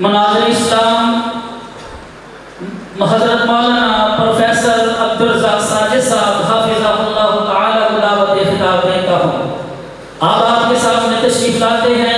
मनाजर इस्लाम, हज़रत मौलाना प्रोफेसर साजिद साहब गुलाबत खिताब देता आप आपके सामने तशरीफ़ लाते हैं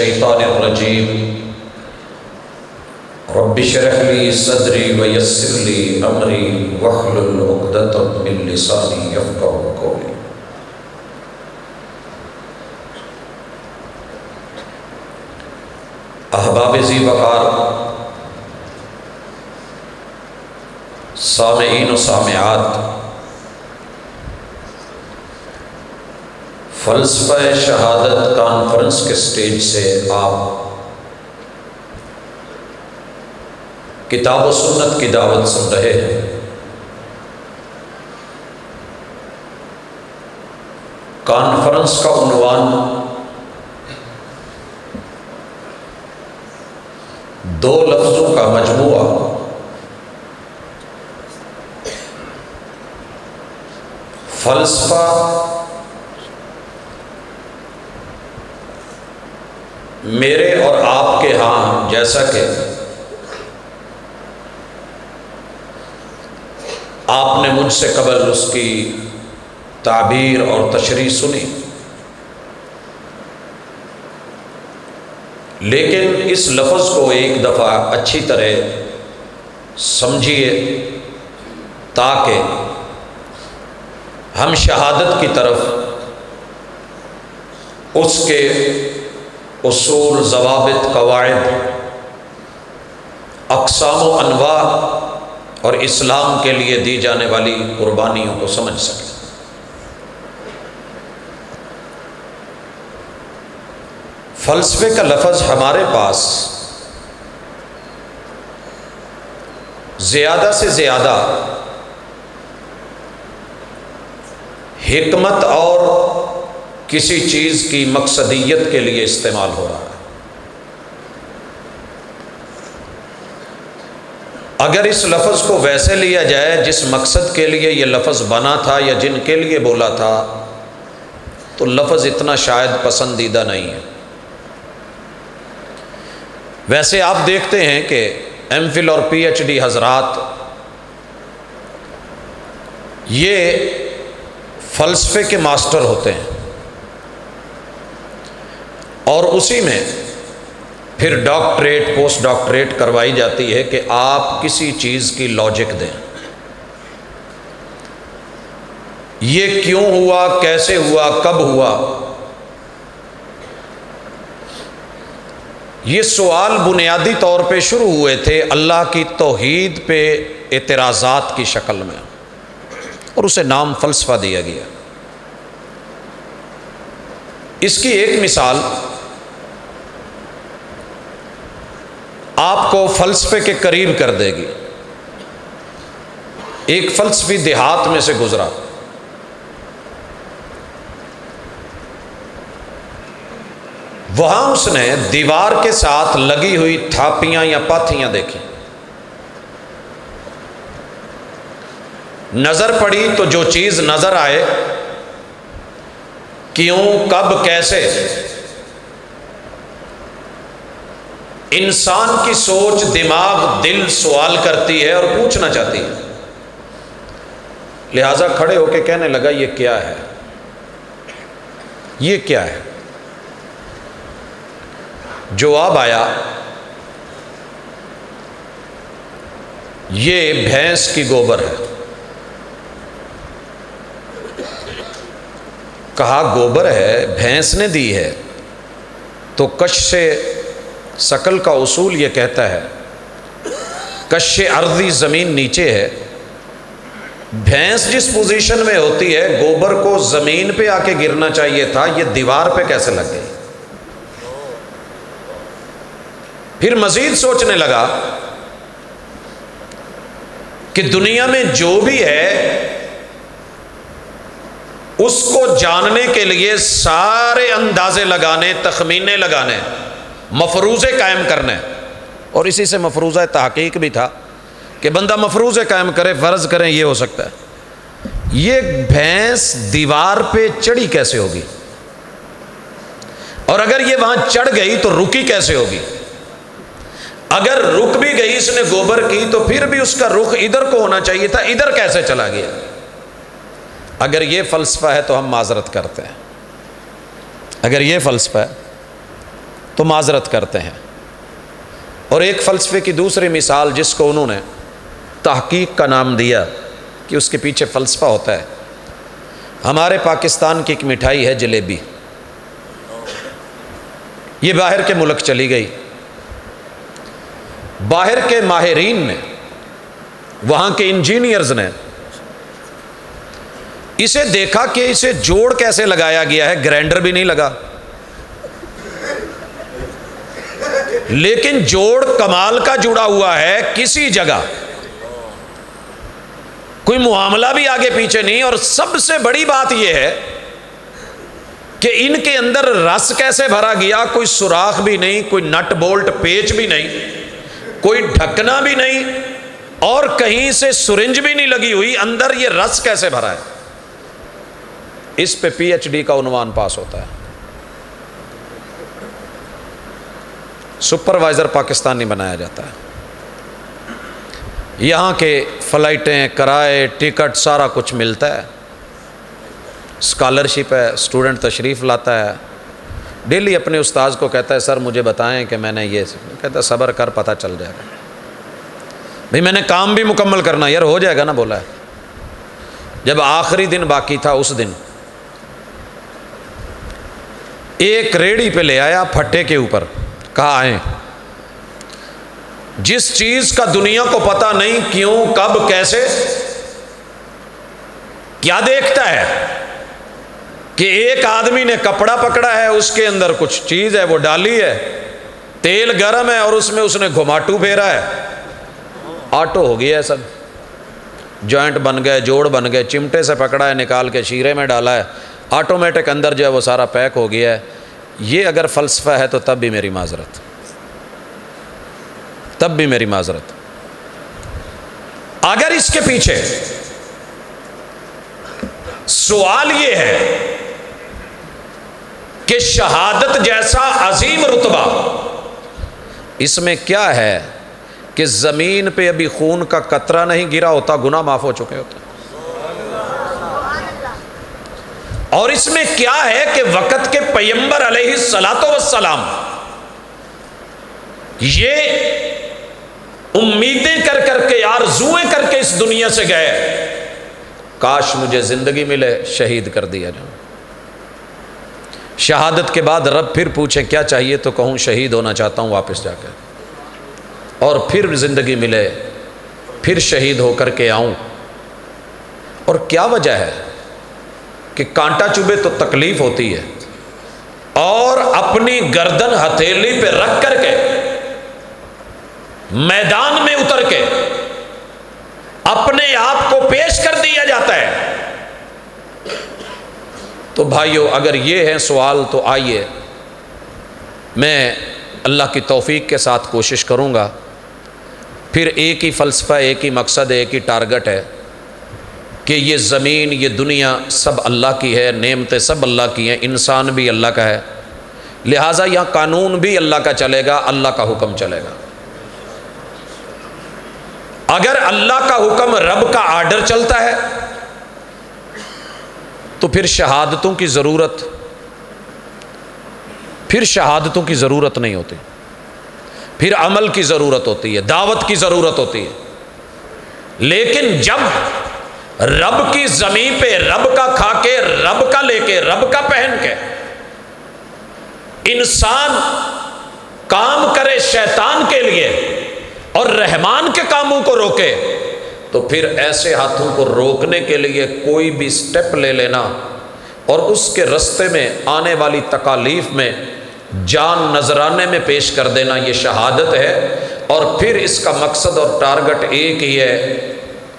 शैतानरजीम रबिशरहली सदरी वयसरली अमरी वहलुलदतमिलसानी यफ़ी अहबाब जी वकार। सामीन सामयात फ़लसफ़ा शहादत कॉन्फ्रेंस के स्टेज से आप? किताब सुन्नत की दावत सुन रहे हैं। कॉन्फ्रेंस का उनवान दो लफ्ज़ों का मजमुआ। फलसफा मेरे और आपके यहाँ जैसा कि आपने मुझसे कबल उसकी ताबीर और तशरी सुनी। लेकिन इस लफ्ज़ को एक दफ़ा अच्छी तरह समझिए, ताकि हम शहादत की तरफ़ उसके उसूल, जवाबित, कवायद। अकसाम अनवा और इस्लाम के लिए दी जाने वाली कुर्बानियों को समझ सकें। फ़लसफ़े का लफज हमारे पास ज़्यादा से ज़्यादा हिकमत और किसी चीज़ की मकसदियत के लिए इस्तेमाल हो रहा है। अगर इस लफ्ज़ को वैसे लिया जाए, जिस मकसद के लिए ये लफ्ज़ बना था या जिनके लिए बोला था तो लफ्ज़ इतना शायद पसंदीदा नहीं है। वैसे आप देखते हैं कि एम फिल और पी एच डी हजरात, ये फ़लसफ़े के मास्टर होते हैं। और उसी में फिर डॉक्टरेट पोस्ट डॉक्टरेट करवाई जाती है कि आप किसी चीज़ की लॉजिक दें। ये क्यों हुआ, कैसे हुआ, कब हुआ? ये सवाल बुनियादी तौर पे शुरू हुए थे अल्लाह की तोहीद पे एतराज़ात की शक्ल में। और उसे नाम फ़लसफ़ा दिया गया। इसकी एक मिसाल आपको फ़लसफ़े के करीब कर देगी। एक फ़लसफ़ी देहात में से गुज़रा। वहाँ उसने दीवार के साथ लगी हुई थापियाँ या पाथियाँ देखी। नज़र पड़ी तो जो चीज़ नज़र आए, क्यों, कब, कैसे इंसान की सोच, दिमाग दिल सवाल करती है और पूछना चाहती है। लिहाजा खड़े होके कहने लगा, ये क्या है? ये क्या है? जवाब आया, ये भैंस की गोबर है। कहा, गोबर है, भैंस ने दी है। तो कश से सकल का उसूल ये कहता है कश अर्दी ज़मीन नीचे है, भैंस जिस पोजीशन में होती है, गोबर को ज़मीन पे आके गिरना चाहिए था, ये दीवार पे कैसे लग गई? फिर मजीद सोचने लगा कि दुनिया में जो भी है, उसको जानने के लिए सारे अंदाजे लगाने, तखमीने लगाने मफरूज़े कायम करने। और इसी से मफरूज़ा तहकीक भी था कि बंदा मफरूज़े कायम करे, फ़र्ज़ करें, ये हो सकता है। ये भैंस दीवार पे चढ़ी कैसे होगी? और अगर ये वहाँ चढ़ गई तो रुकी कैसे होगी? अगर रुक भी गई इसने गोबर की तो फिर भी उसका रुख इधर को होना चाहिए था, इधर कैसे चला गया? अगर ये फ़लसफ़ा है तो हम माजरत करते हैं। अगर ये फ़लसफ़ा है तो माजरत करते हैं। और एक फ़लसफ़े की दूसरी मिसाल जिसको उन्होंने तहकीक का नाम दिया कि उसके पीछे फ़लसफ़ा होता है। हमारे पाकिस्तान की एक मिठाई है जलेबी। ये बाहर के मुल्क चली गई। बाहर के माहरीन ने, वहाँ के इंजीनियर्स ने, इसे देखा कि इसे जोड़ कैसे लगाया गया है, ग्राइंडर भी नहीं लगा। लेकिन जोड़ कमाल का जुड़ा हुआ है किसी जगह। कोई मामला भी आगे पीछे नहीं, और सबसे बड़ी बात यह है कि इनके अंदर रस कैसे भरा गया, कोई सुराख भी नहीं, कोई नट बोल्ट पेच भी नहीं, कोई ढकना भी नहीं, और कहीं से सुरिंज भी नहीं लगी हुई, अंदर ये रस कैसे भरा है? इस पे पीएचडी का उन्वान पास होता है। सुपरवाइज़र पाकिस्तानी बनाया जाता है। यहाँ के फ़्लाइटें, किराए, टिकट, सारा कुछ मिलता है। स्कॉलरशिप है, स्टूडेंट तशरीफ़ लाता है। डेली अपने उस्ताद को कहता है, सर, मुझे बताएँ कि मैंने ये कहता, सब्र कर, पता चल जाएगा। भाई, मैंने काम भी मुकम्मल करना यार, हो जाएगा ना, बोला है। जब आखिरी दिन बाकी था, उस दिन एक रेड़ी पे ले आया फट्टे के ऊपर। कहा आए जिस चीज़ का दुनिया को पता नहीं क्यों, कब, कैसे, क्या देखता है कि एक आदमी ने कपड़ा पकड़ा है, उसके अंदर कुछ चीज़ है, वो डाली है, तेल गर्म है और उसमें उसने घुमाटू फेरा है। ऑटो हो गया है सब। जॉइंट बन गए, जोड़ बन गए, चिमटे से पकड़ा है, निकाल के शीरे में डाला है। ऑटोमेटिक अंदर जो है वो सारा पैक हो गया है। ये अगर फ़लसफ़ा है तो तब भी मेरी माजरत। तब भी मेरी माजरत। अगर इसके पीछे सवाल ये है कि शहादत जैसा अजीम रुतबा इसमें क्या है कि ज़मीन पे अभी खून का कतरा नहीं गिरा होता गुना माफ़ हो चुके होते? और इसमें क्या है कि वक़्त के पैम्बर सलाम ये उम्मीदें कर करके, आरजुएँ करके इस दुनिया से गए। काश मुझे ज़िंदगी मिले, शहीद कर दिया जाए। शहादत के बाद रब फिर पूछे, क्या चाहिए? तो कहूँ, शहीद होना चाहता हूँ वापस जाकर। और फिर ज़िंदगी मिले, फिर शहीद होकर के आऊँ। और क्या वजह है? कि कांटा चुभे तो तकलीफ़ होती है। और अपनी गर्दन हथेली पे रख करके, मैदान में उतर के, अपने आप को पेश कर दिया जाता है। तो भाइयों, अगर ये है सवाल तो आइए, मैं अल्लाह की तौफीक के साथ कोशिश करूँगा। फिर एक ही फ़लसफ़ा, एक ही मकसद, एक ही टारगेट है। कि ये ज़मीन, ये दुनिया सब अल्लाह की है, नेमतें सब अल्लाह की हैं, इंसान भी अल्लाह का है। लिहाजा यहाँ कानून भी अल्लाह का चलेगा, अल्लाह का हुक्म चलेगा। अगर अल्लाह का हुक्म रब का आर्डर चलता है तो फिर शहादतों की ज़रूरत, फिर शहादतों की ज़रूरत नहीं होती। फिर अमल की ज़रूरत होती है, दावत की ज़रूरत होती है। लेकिन जब रब की ज़मीन पे रब का खा के रब का लेके, रब का पहन के। इंसान काम करे शैतान के लिए और रहमान के कामों को रोके तो फिर ऐसे हाथों को रोकने के लिए कोई भी स्टेप ले लेना और उसके रस्ते में, आने वाली तकालीफ में जान नजराने में पेश कर देना, ये शहादत है। और फिर इसका मकसद और टारगेट एक ही है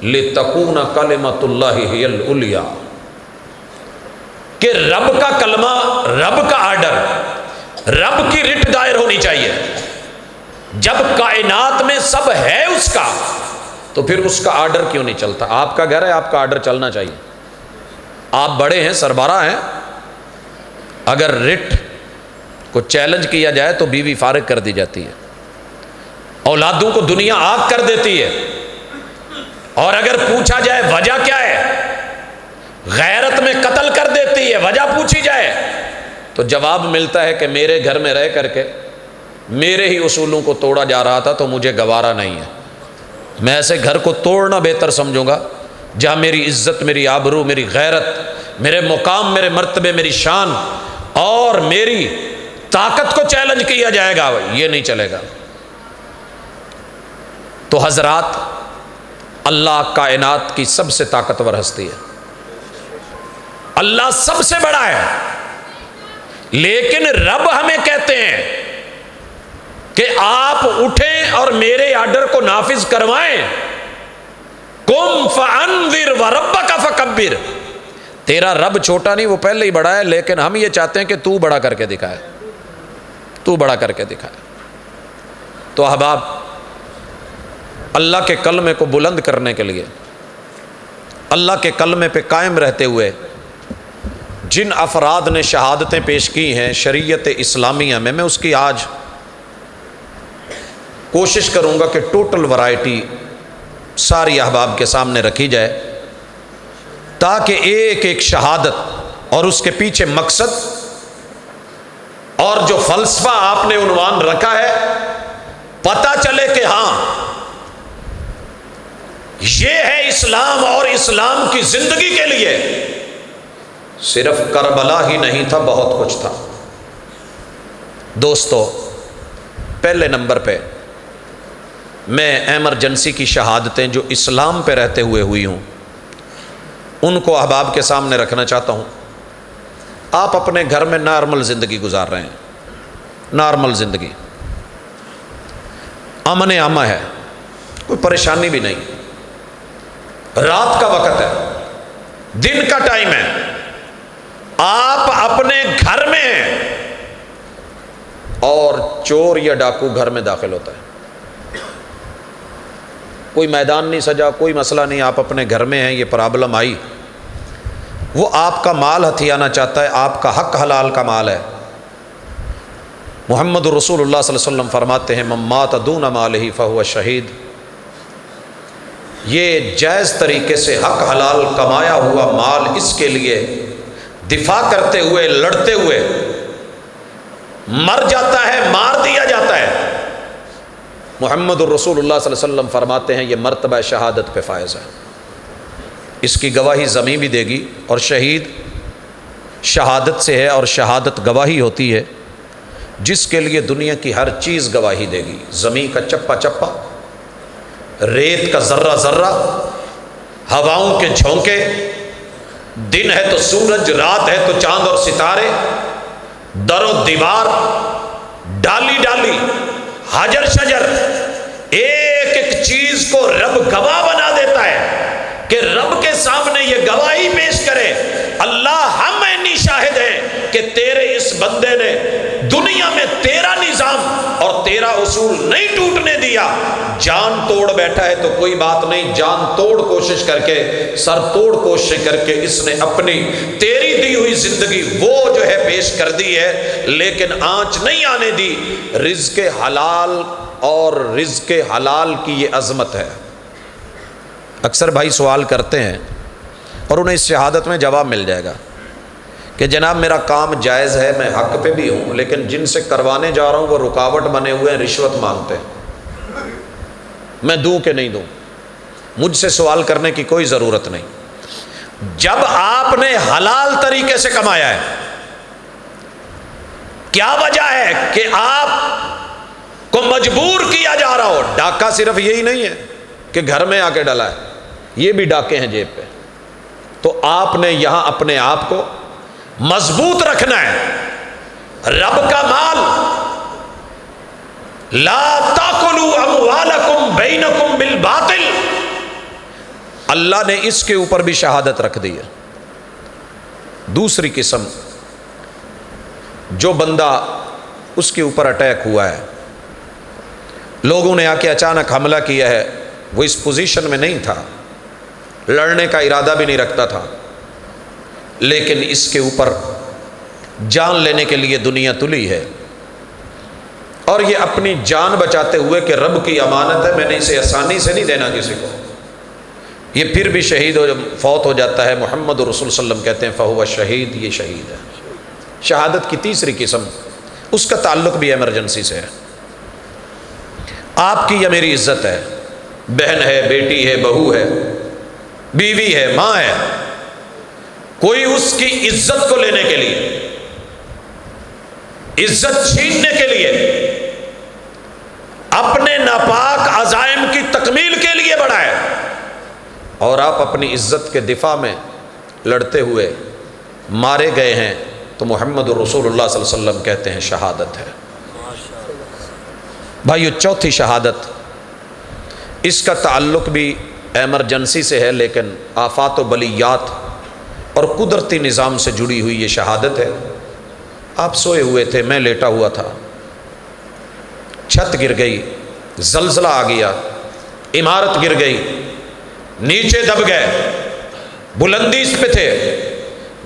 ले तकून कलमतुल्लालिया कि रब का कलमा, रब का आर्डर, रब की रिट दायर होनी चाहिए। जब कायनात में सब है उसका तो फिर उसका आर्डर क्यों नहीं चलता? आपका घर है, आपका आर्डर चलना चाहिए। आप बड़े हैं, सरबरा हैं। अगर रिट को चैलेंज किया जाए तो बीवी फारिग कर दी जाती है। औलादों को दुनिया आग कर देती है। और अगर पूछा जाए, वजह क्या है? गैरत में कत्ल कर देती है, वजह पूछी जाए तो जवाब मिलता है कि मेरे घर में रह करके मेरे ही उसूलों को तोड़ा जा रहा था तो मुझे गवारा नहीं है। मैं ऐसे घर को तोड़ना बेहतर समझूँगा, जहाँ मेरी इज़्ज़त, मेरी आबरू, मेरी गैरत, मेरे मुकाम, मेरे मर्तबे, मेरी शान और मेरी ताकत को चैलेंज किया जाएगा। ये नहीं चलेगा। तो हजरात अल्लाह कायनात की सबसे ताकतवर हस्ती है। अल्लाह सबसे बड़ा है। लेकिन रब हमें कहते हैं कि आप उठें और मेरे आर्डर को नाफिज करवाएँ। कुम फनविर व रब का फकबिर तेरा रब छोटा नहीं, वो पहले ही बड़ा है, लेकिन हम ये चाहते हैं कि तू बड़ा करके दिखाए। तू बड़ा करके दिखाए। तो अहबाब अल्लाह के कलमे को बुलंद करने के लिए, अल्लाह के कलमे पे कायम रहते हुए, जिन अफराद ने शहादतें पेश की हैं शरीयत इस्लामिया में, मैं उसकी आज कोशिश करूँगा कि टोटल वैरायटी सारी अहबाब के सामने रखी जाए, ताकि एक एक शहादत और उसके पीछे मकसद और जो फलसफा आपने उनवान रखा है, पता चले कि हाँ ये है इस्लाम और इस्लाम की ज़िंदगी के लिए। सिर्फ़ करबला ही नहीं था, बहुत कुछ था। दोस्तों, पहले नंबर पे मैं एमरजेंसी की शहादतें जो इस्लाम पे रहते हुए हुई हूँ, उनको अहबाब के सामने रखना चाहता हूँ। आप अपने घर में नॉर्मल ज़िंदगी गुजार रहे हैं। नॉर्मल ज़िंदगी। अमन आमा है, कोई परेशानी भी नहीं। रात का वक़्त है। दिन का टाइम है। आप अपने घर में हैं और चोर या डाकू घर में दाखिल होता है। कोई मैदान नहीं सजा, कोई मसला नहीं, आप अपने घर में हैं, ये प्रॉब्लम आई। वो आपका माल हथियाना चाहता है, आपका हक हलाल का माल है। मोहम्मद अलैहि वसल्लम फरमाते हैं मम्मात दून माल ही फ़हुआ शहीद। ये जायज़ तरीके से हक हलाल कमाया हुआ माल इसके लिए दिफा करते हुए, लड़ते हुए मर जाता है, मार दिया जाता है। मोहम्मद अलैहि वसल्लम फरमाते हैं, ये मरतबा शहादत पे फायज़ है। इसकी गवाही ज़मीं भी देगी और शहीद शहादत से है और शहादत गवाही होती है, जिसके लिए दुनिया की हर चीज़ गवाही देगी। ज़मीं का चप्पा चप्पा रेत का ज़र्रा ज़र्रा, हवाओं के झोंके, दिन है तो सूरज, रात है तो चाँद और सितारे, दरो दीवार, डाली डाली, हजर शजर, एक एक चीज़ को रब गवाह बना देता है कि रब के सामने ये गवाही पेश करे। अल्लाह हम कि तेरे इस बंदे ने दुनिया में तेरा निज़ाम और तेरा उसूल नहीं टूटने दिया। जान तोड़ बैठा है तो कोई बात नहीं। जान तोड़ कोशिश करके, सर तोड़ कोशिश करके इसने अपनी, तेरी दी हुई ज़िंदगी वो जो है पेश कर दी है, लेकिन आँच नहीं आने दी। रिज के हलाल और रिज के हलाल की ये अजमत है। अक्सर भाई सवाल करते हैं और उन्हें इस शहादत में जवाब मिल जाएगा। कि जनाब, मेरा काम जायज़ है, मैं हक पे भी हूँ, लेकिन जिनसे करवाने जा रहा हूँ, वो रुकावट बने हुए हैं, रिश्वत मांगते हैं। मैं दूँ कि नहीं दूँ? मुझसे सवाल करने की कोई ज़रूरत नहीं। जब आपने हलाल तरीके से कमाया है, क्या वजह है कि आप को मजबूर किया जा रहा हो? डाका सिर्फ़ यही नहीं है कि घर में आके डला है, ये भी डाके हैं जेब पे। तो आपने यहाँ अपने आप को मज़बूत रखना है। रब का माल। ला ताकुलू अमवालकुम बैनकुम बिल बातिल। अल्लाह ने इसके ऊपर भी शहादत रख दी है। दूसरी किस्म, जो बंदा उसके ऊपर अटैक हुआ है। लोगों ने आके अचानक हमला किया है, वो इस पोजीशन में नहीं था। लड़ने का इरादा भी नहीं रखता था। लेकिन इसके ऊपर जान लेने के लिए दुनिया तुली है। और ये अपनी जान बचाते हुए कि रब की अमानत है, मैंने इसे आसानी से नहीं देना किसी को। ये फिर भी शहीद हो फौत हो जाता है, मोहम्मद रसुल्लम कहते हैं फ़हुआ शहीद, ये शहीद है। शहादत की तीसरी किस्म, उसका ताल्लुक भी एमरजेंसी से है। आपकी या मेरी इज़्ज़त है। बहन है, बेटी है, बहू है, बीवी है, माँ है कोई उसकी इज़्ज़त को लेने के लिए, इज़्ज़त छीनने के लिए, अपने नापाक अजायम की तकमील के लिए बढ़ा है और आप अपनी इज़्ज़त के दिफा में लड़ते हुए मारे गए हैं तो मोहम्मद अलैहि वसल्लम कहते हैं शहादत है। भाई चौथी शहादत, इसका ताल्लुक भी एमरजेंसी से है, लेकिन आफात बलियात और कुदरती निज़ाम से जुड़ी हुई ये शहादत है। आप सोए हुए थे, मैं लेटा हुआ था। छत गिर गई, जलजला आ गया, इमारत गिर गई, नीचे दब गए, बुलंदी पे थे,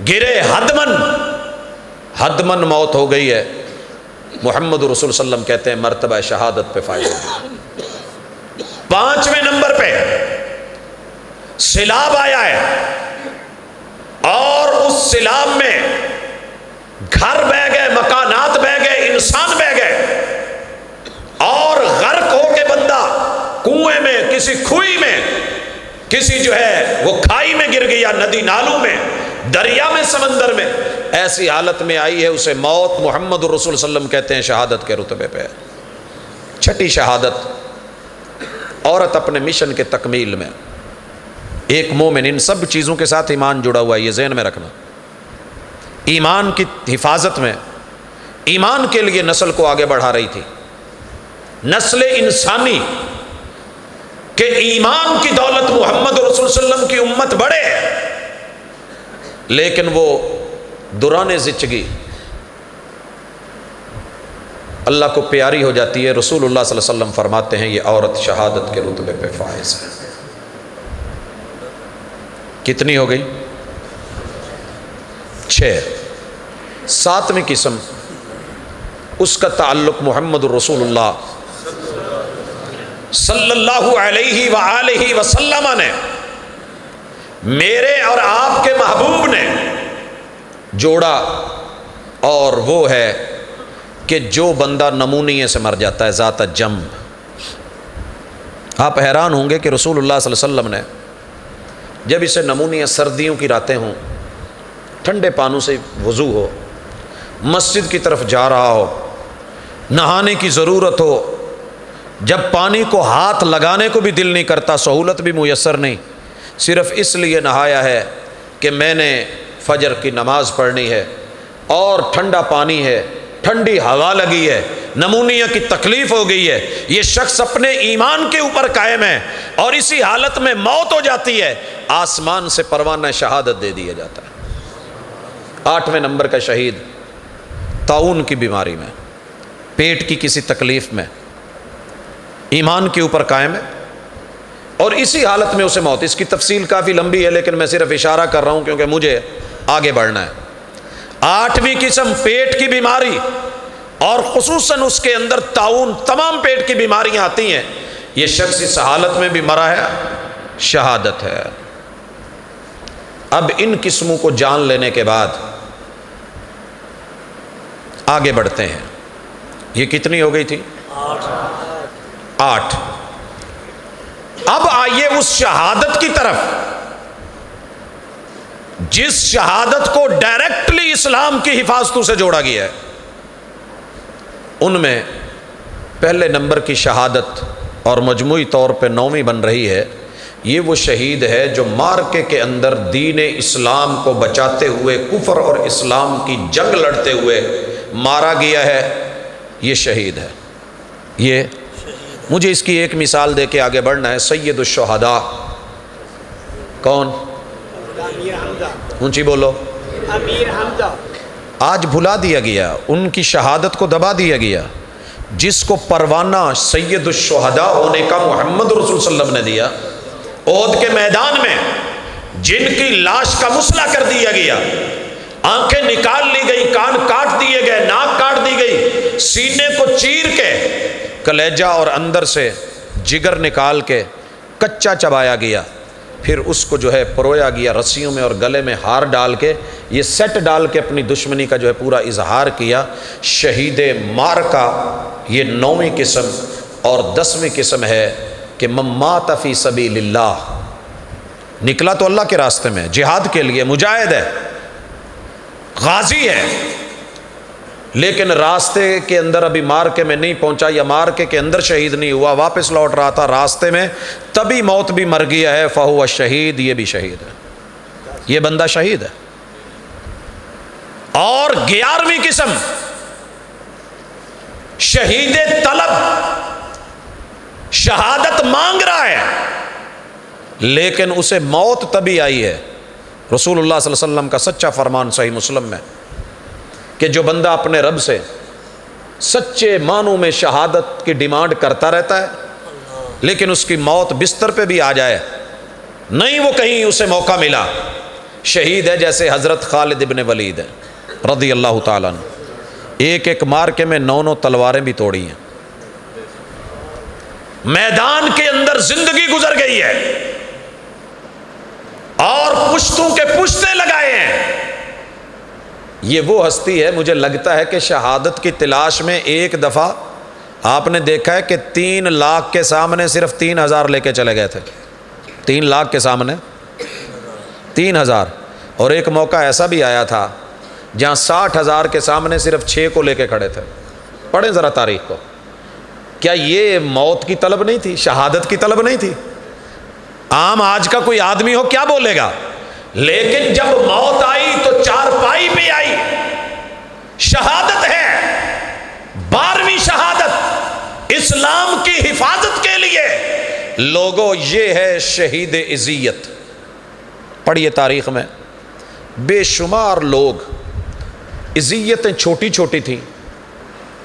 गिरे हदमन। हदमन मौत हो गई है। मोहम्मद रसूल सल्लम कहते हैं, मरतबा शहादत पे फ़ायदा। पाँचवें नंबर पे सिलाब आया है। और उस सिलाब में घर बह गए, मकानात बह गए, इंसान बह गए। और गर्क हो के बंदा कुएँ में, किसी खुई में, किसी जो है, वो खाई में गिर गया नदी नालों में, दरिया में, समंदर में, ऐसी हालत में आई है, उसे मौत मोहम्मद रसूल सल्लम कहते हैं, शहादत के रुतबे पे छठी शहादत, औरत अपने मिशन के तकमील में। एक मोमिन इन सब चीज़ों के साथ ईमान जुड़ा हुआ है, ये जहन में रखना। ईमान की हिफाजत में, ईमान के लिए नस्ल को आगे बढ़ा रही थी। नस्ल इंसानी के ईमान की दौलत मोहम्मद रसुल्लम की उम्मत बढ़े, लेकिन वो दुरान जिचगी अल्लाह को प्यारी हो जाती है अलैहि वसल्लम फरमाते हैं, ये औरत शहादत के रुतबे पे फायज है। कितनी हो गई? छः सातवीं किस्म, उसका ताल्लुक मोहम्मद रसूलुल्लाह। सल्लल्लाहु अलैहि वआलैहि वसल्लम ने मेरे और आपके महबूब ने जोड़ा और वो है कि जो बंदा नमूनिए से मर जाता है, ज़ात जम आप हैरान होंगे कि रसूलुल्लाह सल्लल्लाहु अलैहि वसल्लम ने जब इसे नमूनिया सर्दियों की रातें हों, ठंडे पानों से वज़ू हो, मस्जिद की तरफ़ जा रहा हो, नहाने की ज़रूरत हो, जब पानी को हाथ लगाने को भी दिल नहीं करता, सहूलत भी मैसर नहीं। सिर्फ़ इसलिए नहाया है कि मैंने फजर की नमाज़ पढ़नी है और ठंडा पानी है ठंडी हवा लगी है, नमूनिया की तकलीफ़ हो गई है, ये शख्स अपने ईमान के ऊपर कायम है और इसी हालत में मौत हो जाती है, आसमान से परवाना शहादत दे दिया जाता है। आठवें नंबर का शहीद ताउन की बीमारी में, पेट की किसी तकलीफ़ में, ईमान के ऊपर कायम है और इसी हालत में उसे मौत, इसकी तफसील काफ़ी लंबी है, लेकिन मैं सिर्फ़ इशारा कर रहा हूँ क्योंकि मुझे आगे बढ़ना है। आठवीं किस्म पेट की बीमारी और खसूस उसके अंदर ताउन, तमाम पेट की बीमारियाँ आती हैं। ये शख्स इस हालत में भी मरा है, शहादत है। अब इन किस्मों को जान लेने के बाद आगे बढ़ते हैं। ये कितनी हो गई थी? आठ। अब आइए उस शहादत की तरफ़। जिस शहादत को डायरेक्टली इस्लाम की हिफाजतों से जोड़ा गया है, उनमें पहले नंबर की शहादत और मजमू तौर पर नौवीं बन रही है। ये वो शहीद है जो मार्के के अंदर दीन इस्लाम को बचाते हुए, कुफर और इस्लाम की जंग लड़ते हुए मारा गया है। ये शहीद है। ये मुझे इसकी एक मिसाल दे के आगे बढ़ना है। सैदुलशहदा कौन? ऊँची बोलो। अमीर हमजा। आज भुला दिया गया उनकी शहादत को दबा दिया गया जिसको परवाना सैदुलशहदा होने का मोहम्मद रसूल ने दिया। ओद के मैदान में जिनकी लाश का मुसला कर दिया गया आँखें निकाल ली गई कान काट दिए गए नाक काट दी गई सीने को चीर के कलेजा और अंदर से जिगर निकाल के कच्चा चबाया गया। फिर उसको जो है परोया गया रस्सियों में और गले में हार डाल के, ये सेट डाल के अपनी दुश्मनी का जो है पूरा इजहार किया। शहीद मार का ये नौवीं किस्म और दसवीं किस्म है कि मम्मात फ़ी सबी निकला तो अल्लाह के रास्ते में, जिहाद के लिए मुजाहिद है, गाजी है। लेकिन रास्ते के अंदर अभी मार्के में नहीं पहुँचा, या मार्के के अंदर शहीद नहीं हुआ, वापस लौट रहा था रास्ते में, तभी मौत भी मर गया है, फ़हुआ शहीद, ये भी शहीद है। ये बंदा शहीद है। और ग्यारहवीं किस्म, शहीद तलब, शहादत मांग रहा है, लेकिन उसे मौत तभी आई है। रसूलुल्लाह सल्लल्लाहु अलैहि वसल्लम का सच्चा फरमान सही मुस्लिम में कि जो बंदा अपने रब से सच्चे मानों में शहादत की डिमांड करता रहता है, लेकिन उसकी मौत बिस्तर पे भी आ जाए, नहीं वो कहीं उसे मौका मिला। शहीद है जैसे हज़रत खालिद इबन वलीद है रदी अल्लाह ताला एक एक मार के में नौ नौ तलवारें भी तोड़ी हैं। मैदान के अंदर ज़िंदगी गुजर गई है, और पुश्तों के पुश्ते लगाए हैं। ये वो हस्ती है, मुझे लगता है कि शहादत की तलाश में एक दफ़ा आपने देखा है कि तीन लाख के सामने सिर्फ़ तीन हज़ार लेके चले गए थे। तीन लाख के सामने। तीन हज़ार। और एक मौका ऐसा भी आया था जहाँ साठ हज़ार के सामने सिर्फ़ छः को लेके खड़े थे। पढ़ें ज़रा तारीख को। क्या ये मौत की तलब नहीं थी? शहादत की तलब नहीं थी? आम आज का कोई आदमी हो क्या बोलेगा? लेकिन जब मौत आई तो चार शहादत है। बारहवीं शहादत इस्लाम की हिफाजत के लिए। लोगों, ये है शहीद इजियत। पढ़िए तारीख में। बेशुमार लोग, इजियतें छोटी छोटी थी,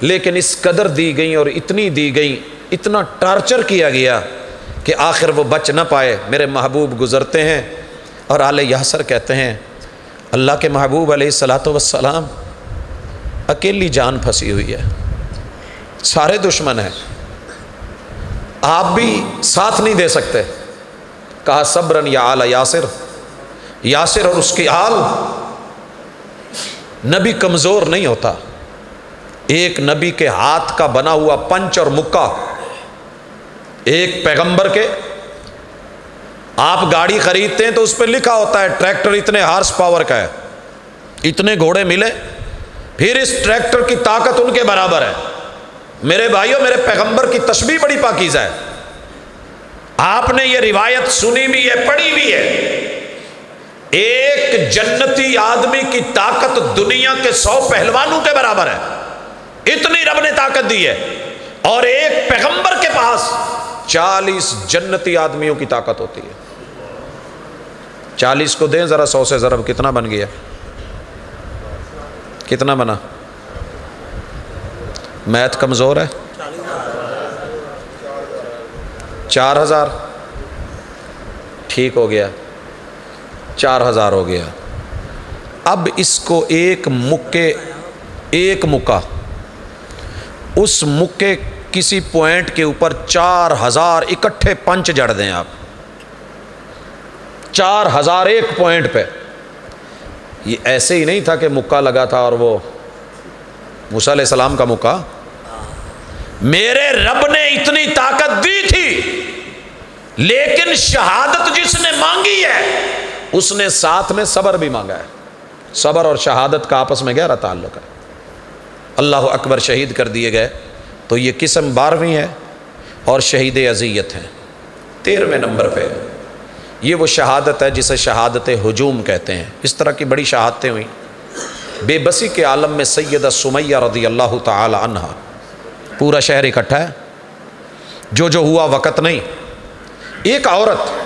लेकिन इस कदर दी गई और इतनी दी गई, इतना टार्चर किया गया कि आखिर वो बच ना पाए। मेरे महबूब गुज़रते हैं और आल यासर कहते हैं, अल्लाह के महबूब सलाम अकेली जान फंसी हुई है। सारे दुश्मन हैं। आप भी साथ नहीं दे सकते। कहा सब्रन या आला यासिर। यासिर और उसकी आल। नबी कमज़ोर नहीं होता। एक नबी के हाथ का बना हुआ पंच और मुक्का। एक पैगंबर के। आप गाड़ी खरीदते हैं तो उस पर लिखा होता है, ट्रैक्टर इतने हार्स पावर का है। इतने घोड़े मिले। फिर इस ट्रैक्टर की ताकत उनके बराबर है। मेरे भाइयों, मेरे पैगंबर की तस्वीर बड़ी पाकिजा है। आपने ये रिवायत सुनी भी है, पढ़ी भी है। एक जन्नती आदमी की ताकत दुनिया के सौ पहलवानों के बराबर है। इतनी रब ने ताकत दी है। और एक पैगंबर के पास चालीस जन्नती आदमियों की ताकत होती है। चालीस को दें, ज़रा सौ से ज़रब कितना बन गया? कितना बना? मैथ कमज़ोर है। चार हज़ार। ठीक हो गया। चार हज़ार हो गया। अब इसको एक मुक्के, एक मुक्का। उस मुक्के किसी पॉइंट के ऊपर चार हज़ार इकट्ठे पंच जड़ दें आप। चार हज़ार एक पॉइंट पे। ये ऐसे ही नहीं था कि मुक्का लगा था और वो मूसा सलाम का मुक्का? मेरे रब ने इतनी ताकत दी थी, लेकिन शहादत जिसने मांगी है, उसने साथ में सबर भी मांगा है। सबर और शहादत का आपस में गहरा ताल्लुक है। अल्लाह अकबर शहीद कर दिए गए तो ये किस्म बारहवीं है और शहीद अजियत हैं। तेरहवें नंबर पे। ये वो शहादत है जिसे शहादत हजूम कहते हैं। इस तरह की बड़ी शहादतें हुई। बेबसी के आलम में सैद सुमैया रदी अल्लाह तहा पूरा शहर इकट्ठा है। जो जो हुआ वक़्त नहीं। एक औरत,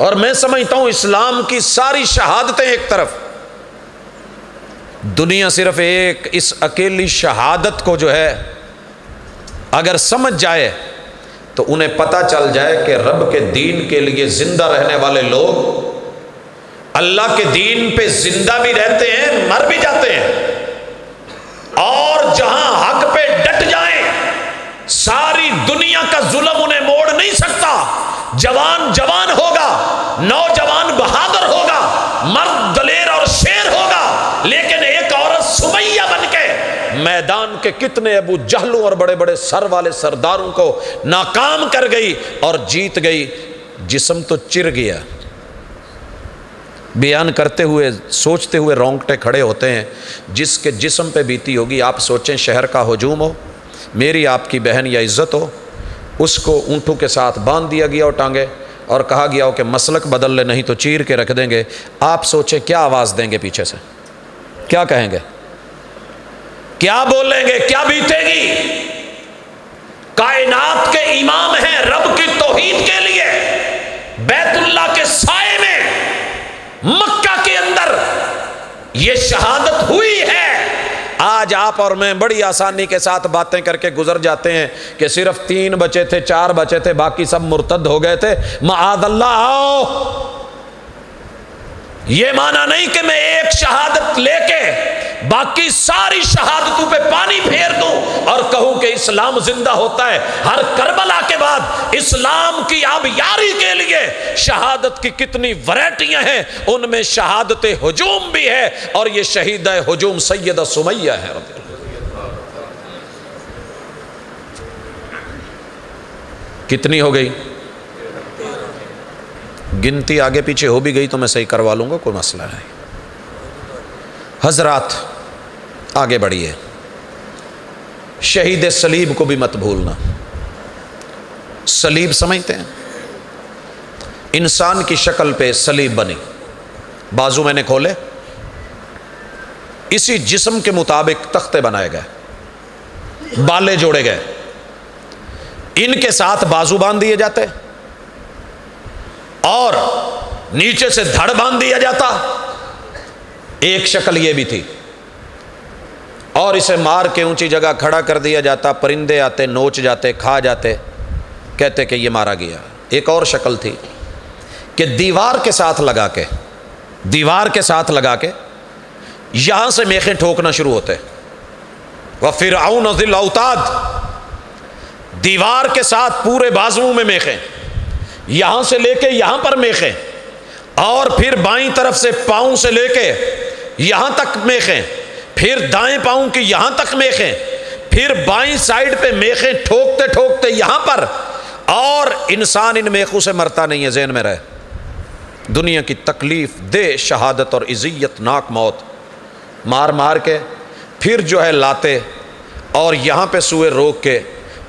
और मैं समझता हूँ इस्लाम की सारी शहादतें एक तरफ़। दुनिया सिर्फ़ एक, इस अकेली शहादत को जो है, अगर समझ जाए तो उन्हें पता चल जाए कि रब के दीन के लिए ज़िंदा रहने वाले लोग अल्लाह के दीन पे ज़िंदा भी रहते हैं, मर भी जाते हैं। और जहाँ हक पे डट जाए, सारी दुनिया का जुल्म उन्हें मोड़ नहीं सकता। जवान जवान होगा, नौजवान बहादुर होगा, मर्द दलेर और शेर होगा, लेकिन एक औरत सुमैया बन के मैदान के कितने अबू जहलों और बड़े बड़े सर वाले सरदारों को नाकाम कर गई और जीत गई। जिसम तो चिर गया। बयान करते हुए, सोचते हुए रोंगटे खड़े होते हैं। जिसके जिसम पे बीती होगी, आप सोचें शहर का हजूम हो, मेरी आपकी बहन या इज़्ज़त हो। उसको ऊँटों के साथ बाँध दिया गया हो टांगे और कहा गया हो कि मसलक बदल ले, नहीं तो चीर के रख देंगे। आप सोचें क्या आवाज़ देंगे पीछे से? क्या कहेंगे? क्या बोलेंगे? क्या बीतेगी? कायनात के इमाम हैं रब की तोहीद के लिए। बैतुल्ला के साय में, मक्का के अंदर यह शहादत हुई है। आज आप और मैं बड़ी आसानी के साथ बातें करके गुजर जाते हैं कि सिर्फ़ तीन बचे थे, चार बचे थे, बाकी सब मुर्तद हो गए थे। मादल्ला आओ। ये माना नहीं कि मैं एक शहादत लेके बाकी सारी शहादतों पे पानी फेर दूँ और कहूँ कि इस्लाम ज़िंदा होता है। हर करबला के बाद इस्लाम की आबियारी के लिए शहादत की कितनी वैरायटियाँ हैं, उनमें शहादत हजूम भी है और ये शहीद हजूम सैयद सुमैया है कितनी हो गई? गिनती आगे पीछे हो भी गई तो मैं सही करवा लूँगा, कोई मसला नहीं। हजरात, आगे बढ़िए। शहीद सलीब को भी मत भूलना। सलीब समझते हैं? इंसान की शक्ल पे सलीब बनी। बाजू मैंने खोले। इसी जिस्म के मुताबिक तख्ते बनाए गए। बाले जोड़े गए। इनके साथ बाजू बाँध दिए जाते। और नीचे से धड़ बाँध दिया जाता। एक शक्ल यह भी थी। और इसे मार के ऊँची जगह खड़ा कर दिया जाता। परिंदे आते, नोच जाते, खा जाते। कहते कि ये मारा गया। एक और शक्ल थी कि दीवार के साथ लगा के, दीवार के साथ लगा के यहाँ से मेखें ठोकना शुरू होते। वह फिर औताद, दीवार के साथ पूरे बाजुओं में मेखें। यहाँ से लेके यहाँ पर मेखें और फिर बाई तरफ़ से पाँव से लेके यहाँ तक मेखें फिर दाएँ पाँव की यहाँ तक मेखें फिर बाई साइड पे मेखें ठोकते ठोकते यहाँ पर। और इंसान इन मेखों से मरता नहीं है जहन में रहे। दुनिया की तकलीफ़ दे शहादत और इज़्ज़त नाक, मौत। मार मार के, फिर जो है लाते। और यहाँ पे सुए रोक के,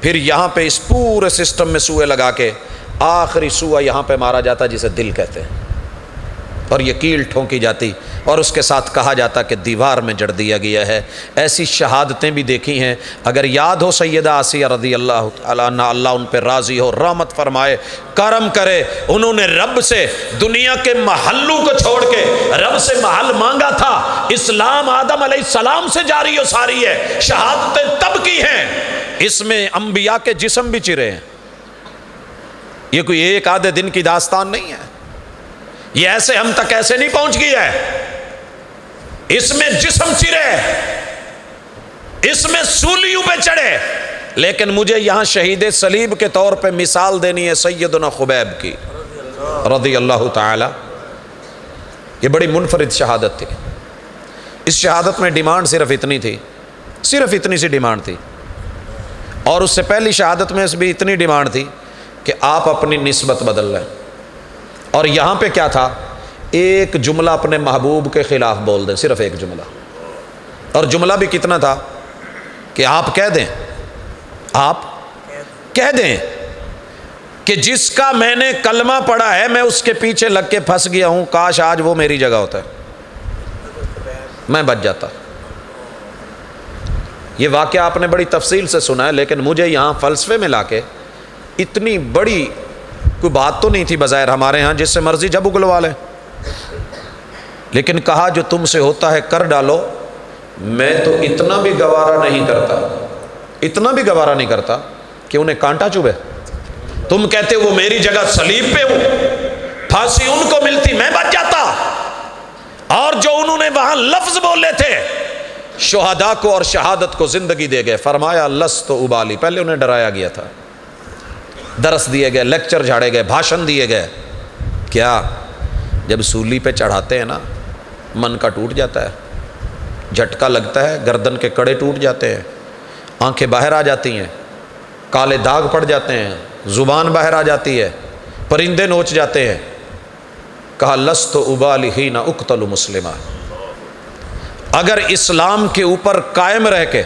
फिर यहाँ पे इस पूरे सिस्टम में सुए लगा के आखिरी सुआ यहाँ पे मारा जाता जिसे दिल कहते हैं। और ये कील ठोंकी जाती, और उसके साथ कहा जाता कि दीवार में जड़ दिया गया है। ऐसी शहादतें भी देखी हैं। अगर याद हो सैदा आसिया रदी अल्लाह अल्लाह उन पर राज़ी हो रहमत फरमाए, करम करे, उन्होंने रब से दुनिया के महल्लू को छोड़ के रब से महल मांगा था। इस्लाम आदम सलाम से जारी हो सारी है। शहादतें तब की हैं। इसमें अम्बिया के जिसम भी चिरे हैं। ये कोई एक आधे दिन की दास्तान नहीं है। ये ऐसे हम तक ऐसे नहीं पहुँच गई है। इसमें जिसम चिरे, इसमें सूलियों पे चढ़े। लेकिन मुझे यहाँ शहीद सलीब के तौर पे मिसाल देनी है सैदना खुबैब की रदी अल्लाह ताला। ये बड़ी मुनफरद शहादत थी। इस शहादत में डिमांड सिर्फ़ इतनी थी, सिर्फ़ इतनी सी डिमांड थी। और उससे पहली शहादत में भी इतनी डिमांड थी कि आप अपनी नस्बत बदल लें। और यहाँ पे क्या था? एक जुमला अपने महबूब के ख़िलाफ़ बोल दें, सिर्फ़ एक जुमला। और जुमला भी कितना था? कि आप कह दें, आप कह दें कि जिसका मैंने कलमा पढ़ा है, मैं उसके पीछे लग के फंस गया हूँ, काश आज वो मेरी जगह होता। है मैं बच जाता। ये वाक्य आपने बड़ी तफसील से सुना है, लेकिन मुझे यहाँ फ़लसफ़े में ला के इतनी बड़ी कोई बात तो नहीं थी बाज़ाहिर हमारे यहाँ जिससे मर्ज़ी जब उगलवा लें। लेकिन कहा जो तुमसे होता है, कर डालो। मैं तो इतना भी गवारा नहीं करता, इतना भी गवारा नहीं करता कि उन्हें कांटा चुभे। तुम कहते वो मेरी जगह सलीब पे हूँ, फांसी उनको मिलती, मैं बच जाता। और जो उन्होंने वहाँ लफ्ज बोले थे, शोहदा को और शहादत को ज़िंदगी दे गए। फरमाया, लस तो उबाली, पहले उन्हें डराया गया था। दरस दिए गए लेक्चर झाड़े गए, भाषण दिए गए। क्या? जब सूली पे चढ़ाते हैं ना, मन का टूट जाता है। झटका लगता है, गर्दन के कड़े टूट जाते हैं। आँखें बाहर आ जाती हैं। काले दाग पड़ जाते हैं। ज़ुबान बाहर आ जाती है। परिंदे नोच जाते हैं। कहा लस तो उबाल ही ना उकतल मुस्लिमा। अगर इस्लाम के ऊपर कायम रह के,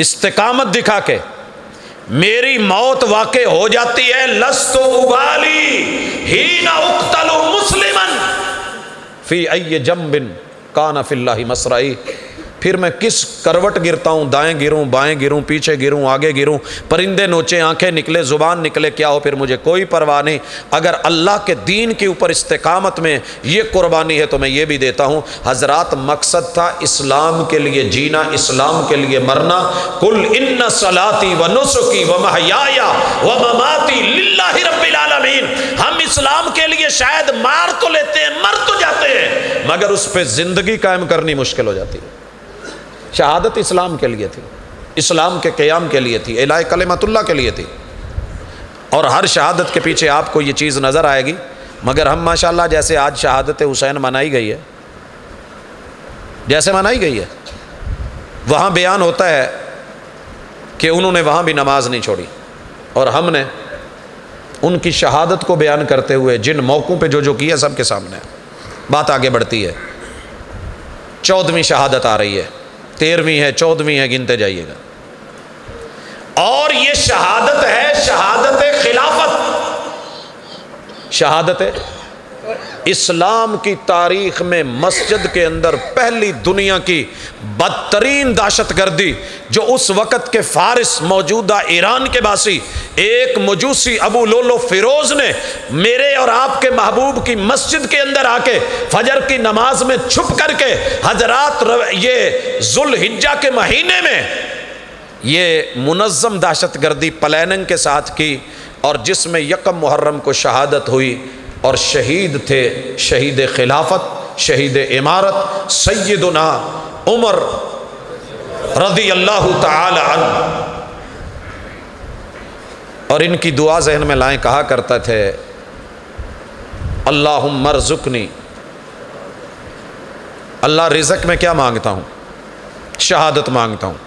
इस्तकामत दिखा के मेरी मौत वाकई हो जाती है लस तो उबाली ही ना उतलो मुस्लिमन। फ़ी अय जम बिन काना फिल्ला मसराई। फिर मैं किस करवट गिरता हूँ? दाएँ गिरूँ, बाएँ गिरूँ, पीछे गिरूँ, आगे गिरूँ, परिंदे नोचे, आँखें निकले, ज़ुबान निकले, क्या हो? फिर मुझे कोई परवाह नहीं। अगर अल्लाह के दीन के ऊपर इस्तकामत में ये कुर्बानी है तो मैं ये भी देता हूँ, हजरात मकसद था इस्लाम के लिए जीना, इस्लाम के लिए मरना। कुल इन सलाती व नुसुकी व महया व ममाती हम इस्लाम के लिए शायद मार तो लेते हैं, मर तो जाते हैं, मगर उस पर ज़िंदगी कायम करनी मुश्किल हो जाती है। शहादत इस्लाम के लिए थी, इस्लाम के क़याम के लिए थी, इलाह कलमतुल्ला के लिए थी। और हर शहादत के पीछे आपको ये चीज़ नज़र आएगी, मगर हम माशाल्लाह जैसे आज शहादत हुसैन मनाई गई है, जैसे मनाई गई है, वहाँ बयान होता है कि उन्होंने वहाँ भी नमाज़ नहीं छोड़ी। और हमने उनकी शहादत को बयान करते हुए जिन मौक़ों पे जो जो किया सबके सामने, बात आगे बढ़ती है, चौदहवीं शहादत आ रही है। तेरहवीं है चौदहवीं है गिनते जाइएगा। और ये शहादत है शहादत खिलाफत शहादत इस्लाम की तारीख में मस्जिद के अंदर पहली दुनिया की बदतरीन दहशत गर्दी, जो उस वक़्त के फारिस मौजूदा ईरान के बासी, एक मजूसी अबू लोलो फिरोज ने मेरे और आपके महबूब की मस्जिद के अंदर आके फजर की नमाज़ में छुप करके हजरात ये जुल हिज्जा के महीने में ये मुनज़म दहशत गर्दी प्लानिंग के साथ की और जिसमें यकम मुहर्रम को शहादत हुई। और शहीद थे शहीद खिलाफत, शहीद इमारत सैदना उमर रदी अल्लाह तन और इनकी दुआ जहन में लाएँ, कहा करते थे अल्लाह मरजुकनी अल्लाह रिजक में क्या माँगता हूँ? शहादत माँगता हूँ।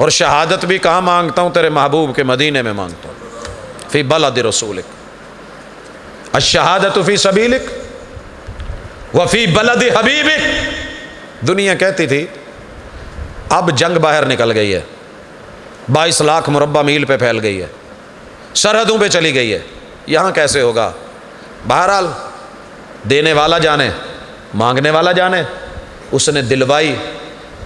और शहादत भी कहाँ माँगता हूँ? तेरे महबूब के मदीने में माँगता हूँ। फिर फ़ी बलद रसूलिक। अशहादत फ़ी सबीलिक वफ़ी बलद हबीबिक। दुनिया कहती थी, अब जंग बाहर निकल गई है। बाईस लाख मुरबा मील पे फैल गई है। सरहदों पे चली गई है। यहाँ कैसे होगा? बहरहाल, देने वाला जाने, मांगने वाला जाने, उसने दिलवाई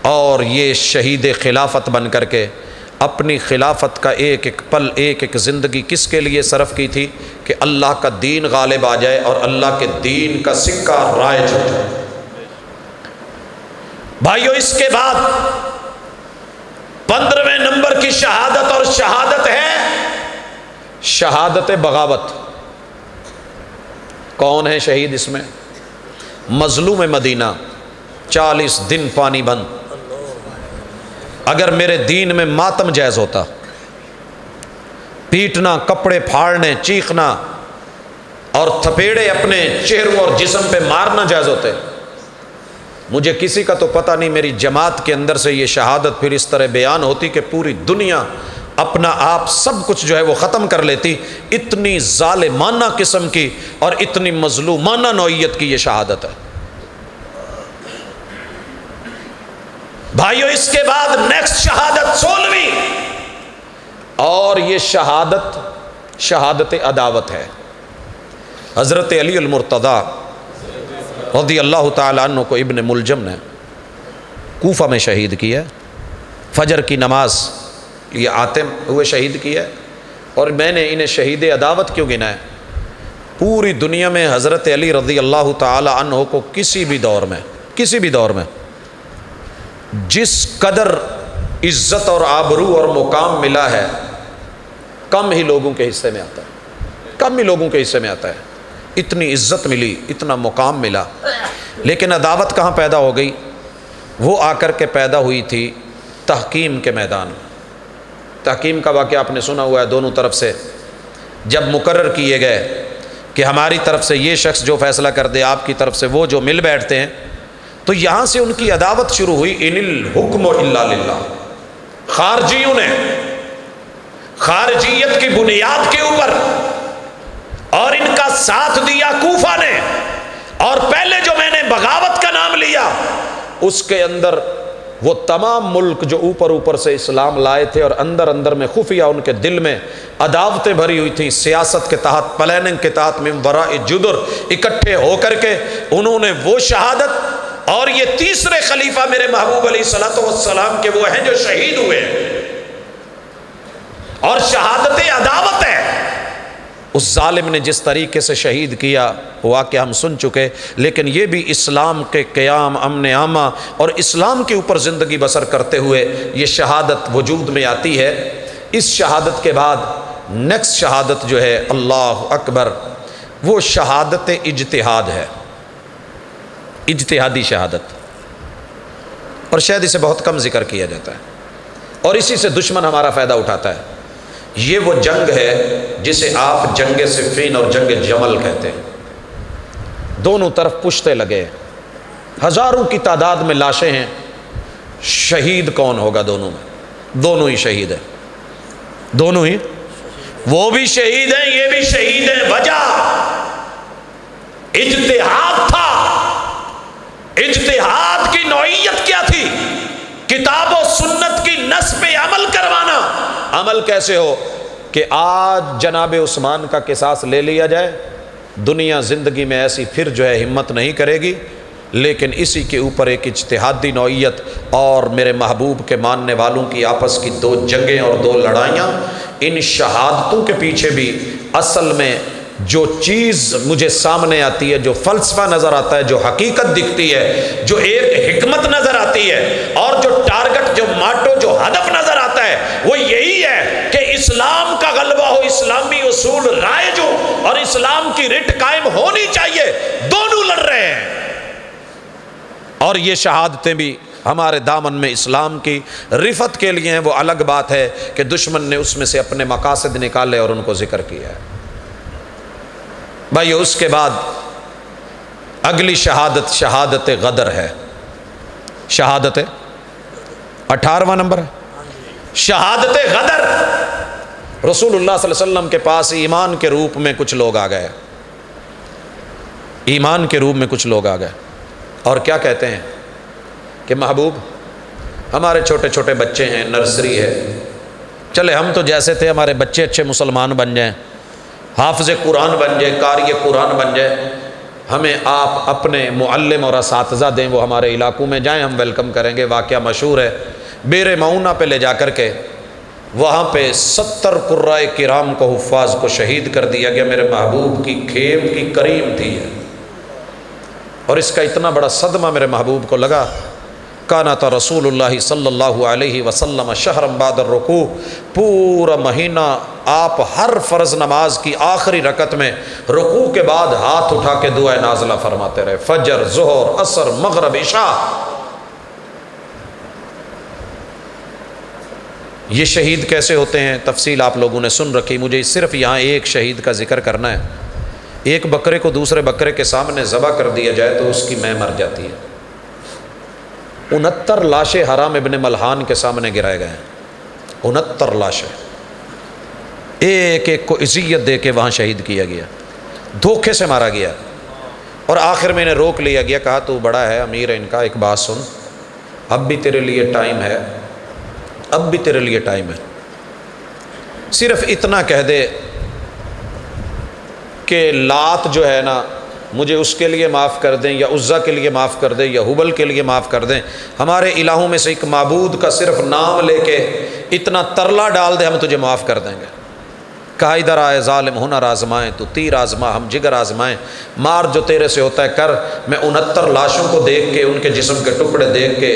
और ये शहीद खिलाफत बन करके अपनी खिलाफत का एक एक पल, एक एक ज़िंदगी किसके लिए सरफ की थी? कि अल्लाह का दीन गालिब आ जाए और अल्लाह के दीन का सिक्का राइज हो जाए। भाइयों, इसके बाद पंद्रहवें नंबर की शहादत, और शहादत है शहादत बगावत। कौन है शहीद इसमें? मजलूम मदीना, चालीस दिन पानी बंद। अगर मेरे दीन में मातम जायज़ होता, पीटना, कपड़े फाड़ने, चीखना और थपेड़े अपने चेहरों और जिसम पे मारना जायज़ होते, मुझे किसी का तो पता नहीं मेरी जमात के अंदर से ये शहादत फिर इस तरह बयान होती कि पूरी दुनिया अपना आप सब कुछ जो है वो ख़त्म कर लेती, इतनी ज़ालिमाना किस्म की और इतनी मजलूमाना नौीयत की ये शहादत है। भाइयों, इसके बाद नेक्स्ट शहादत सोलहवीं। और ये शहादत शहादत अदावत है। हज़रत अली मुर्तदा रदी अल्लाह तु को इबन मुलजम ने कोफा में शहीद किया। फजर की नमाज़, ये आते हुए शहीद किया। और मैंने इन्हें शहीद अदावत क्यों गिना है पूरी दुनिया में हज़रत अली रदी अल्लाह तु को किसी भी दौर में, किसी भी दौर में जिस कदर इज़्ज़त और आबरू और मुकाम मिला है, कम ही लोगों के हिस्से में आता है। कम ही लोगों के हिस्से में आता है। इतनी इज़्ज़त मिली, इतना मुकाम मिला। लेकिन अदावत कहाँ पैदा हो गई? वो आकर के पैदा हुई थी तहकीम के मैदान तहकीम का वाक़ आपने सुना हुआ है दोनों तरफ़ से। जब मुकर किए गए कि हमारी तरफ़ से ये शख्स जो फ़ैसला कर दे, आपकी तरफ़ से वो जो मिल बैठते हैं तो यहाँ से उनकी अदावत शुरू हुई, इनिल हुक्म खारजियों ने, खारजियत की बुनियाद के ऊपर और इनका साथ दिया कूफा ने, और पहले जो मैंने बगावत का नाम लिया, उसके अंदर वो तमाम मुल्क जो ऊपर ऊपर से इस्लाम लाए थे और अंदर अंदर में खुफिया उनके दिल में अदावतें भरी हुई थी, सियासत के तहत, प्लानिंग के तहत में वरा जुदर इकट्ठे होकर के उन्होंने वो शहादत और ये तीसरे खलीफा मेरे महबूब अली सलाम के वो हैं जो शहीद हुए। और शहादत अदावत है। उस ालिम ने जिस तरीके से शहीद किया वाक़ हम सुन चुके, लेकिन ये भी इस्लाम के क़याम, अमन आमा और इस्लाम के ऊपर ज़िंदगी बसर करते हुए ये शहादत वजूद में आती है। इस शहादत के बाद नेक्स्ट शहादत जो है, अल्लाह अकबर, वो शहादत इजतहाद है। इजतहादी शहादत। और शायद इसे बहुत कम ज़िक्र किया जाता है। और इसी से दुश्मन हमारा फ़ायदा उठाता है। ये वो जंग है जिसे आप जंग सिफीन और जंग जमल कहते हैं। दोनों तरफ़ पुश्ते लगे हज़ारों की तादाद में लाशें हैं। शहीद कौन होगा दोनों में? दोनों ही शहीद हैं। दोनों ही? वो भी शहीद हैं, ये भी शहीद हैं। वजह था इजतिहाद की नौीयत क्या थी किताब और सुन्नत की नस पे अमल करवाना। अमल कैसे हो? कि आज जनाब उस्मान का किसास ले लिया जाए, दुनिया ज़िंदगी में ऐसी फिर जो है हिम्मत नहीं करेगी, लेकिन इसी के ऊपर एक इजतहादी नौीयत और मेरे महबूब के मानने वालों की आपस की दो जंगें और दो लड़ाइयाँ, इन शहादतों के पीछे भी असल में जो चीज़ मुझे सामने आती है, जो फ़लसफ़ा नज़र आता है, जो हकीकत दिखती है, जो एक हमत नज़र आती है, और जो टारगेट, जो माटो, जो हदफ नज़र आता है, वो यही है कि इस्लाम का गलबा हो, इस्लामी उसूल राय जो, और इस्लाम की रिट कायम होनी चाहिए। दोनों लड़ रहे हैं। और ये शहादतें भी हमारे दामन में इस्लाम की रिफत के लिए हैं। वो अलग बात है कि दुश्मन ने उसमें से अपने मकासद निकाले और उनको ज़िक्र किया है। भाई, उसके बाद अगली शहादत शहादत गदर है। शहादत अठारवा नंबर है। शहादत गदर। रसूलुल्लाह सल्लल्लाहु अलैहि वसल्लम के पास ईमान के रूप में कुछ लोग आ गए। ईमान के रूप में कुछ लोग आ गए। और क्या कहते हैं कि महबूब, हमारे छोटे छोटे बच्चे हैं, नर्सरी है। चले, हम तो जैसे थे, हमारे बच्चे अच्छे मुसलमान बन जाएँ। हाफज कुरान बन जाए कारी कुरान बन जाए, हमें आप अपने मुअल्लिम और इस दें, वो हमारे इलाकों में जाएँ, हम वेलकम करेंगे वाक़ मशहूर है। बेर मऊना पे ले जा कर के, वहाँ पे सत्तर कुर्राए किराम को हफाज को शहीद कर दिया गया, मेरे महबूब की खेम की करीम थी और इसका इतना बड़ा सदमा मेरे महबूब को लगा काना तो रसूल सल्लल्लाहु अलैहि वसल्लम शहरम बादर रुकू। पूरा महीना आप हर फ़र्ज़ नमाज़ की आखिरी रकत में रुकू के बाद हाथ उठा के दुआ नाजला फरमाते रहे। फजर, जोहर, असर, मगरब, इशा। ये शहीद कैसे होते हैं? तफसील आप लोगों ने सुन रखी। मुझे सिर्फ़ यहाँ एक शहीद का ज़िक्र करना है। एक बकरे को दूसरे बकरे के सामने ज़बा कर दिया जाए तो उसकी मैं मर जाती है। उनहत्तर लाशें हराम इबन मलहान के सामने गिराए गए हैं। उनहत्तर लाशें। एक एक को इज़्ज़त दे के वहाँ शहीद किया गया। धोखे से मारा गया। और आखिर में इन्हें रोक लिया गया, कहा, तू बड़ा है, अमीर है इनका, एक बात सुन। अब भी तेरे लिए टाइम है। अब भी तेरे लिए टाइम है। सिर्फ़ इतना कह दे कि लात जो है ना मुझे उसके लिए माफ़ कर दें, या उज़्ज़ा के लिए माफ़ कर दें, या हुबल के लिए माफ़ कर दें। हमारे इलाहों में से एक मबूद का सिर्फ़ नाम लेके इतना तरला डाल दे, हम तुझे माफ़ कर देंगे। कहा, इधर आए ालिम हुनर आजमाएँ तो तीर आजमा, हम जिगर आजमाएँ। मार जो तेरे से होता है, कर। मैं उनहत्तर लाशों को देख के, उनके जिसम के टुकड़े देख के,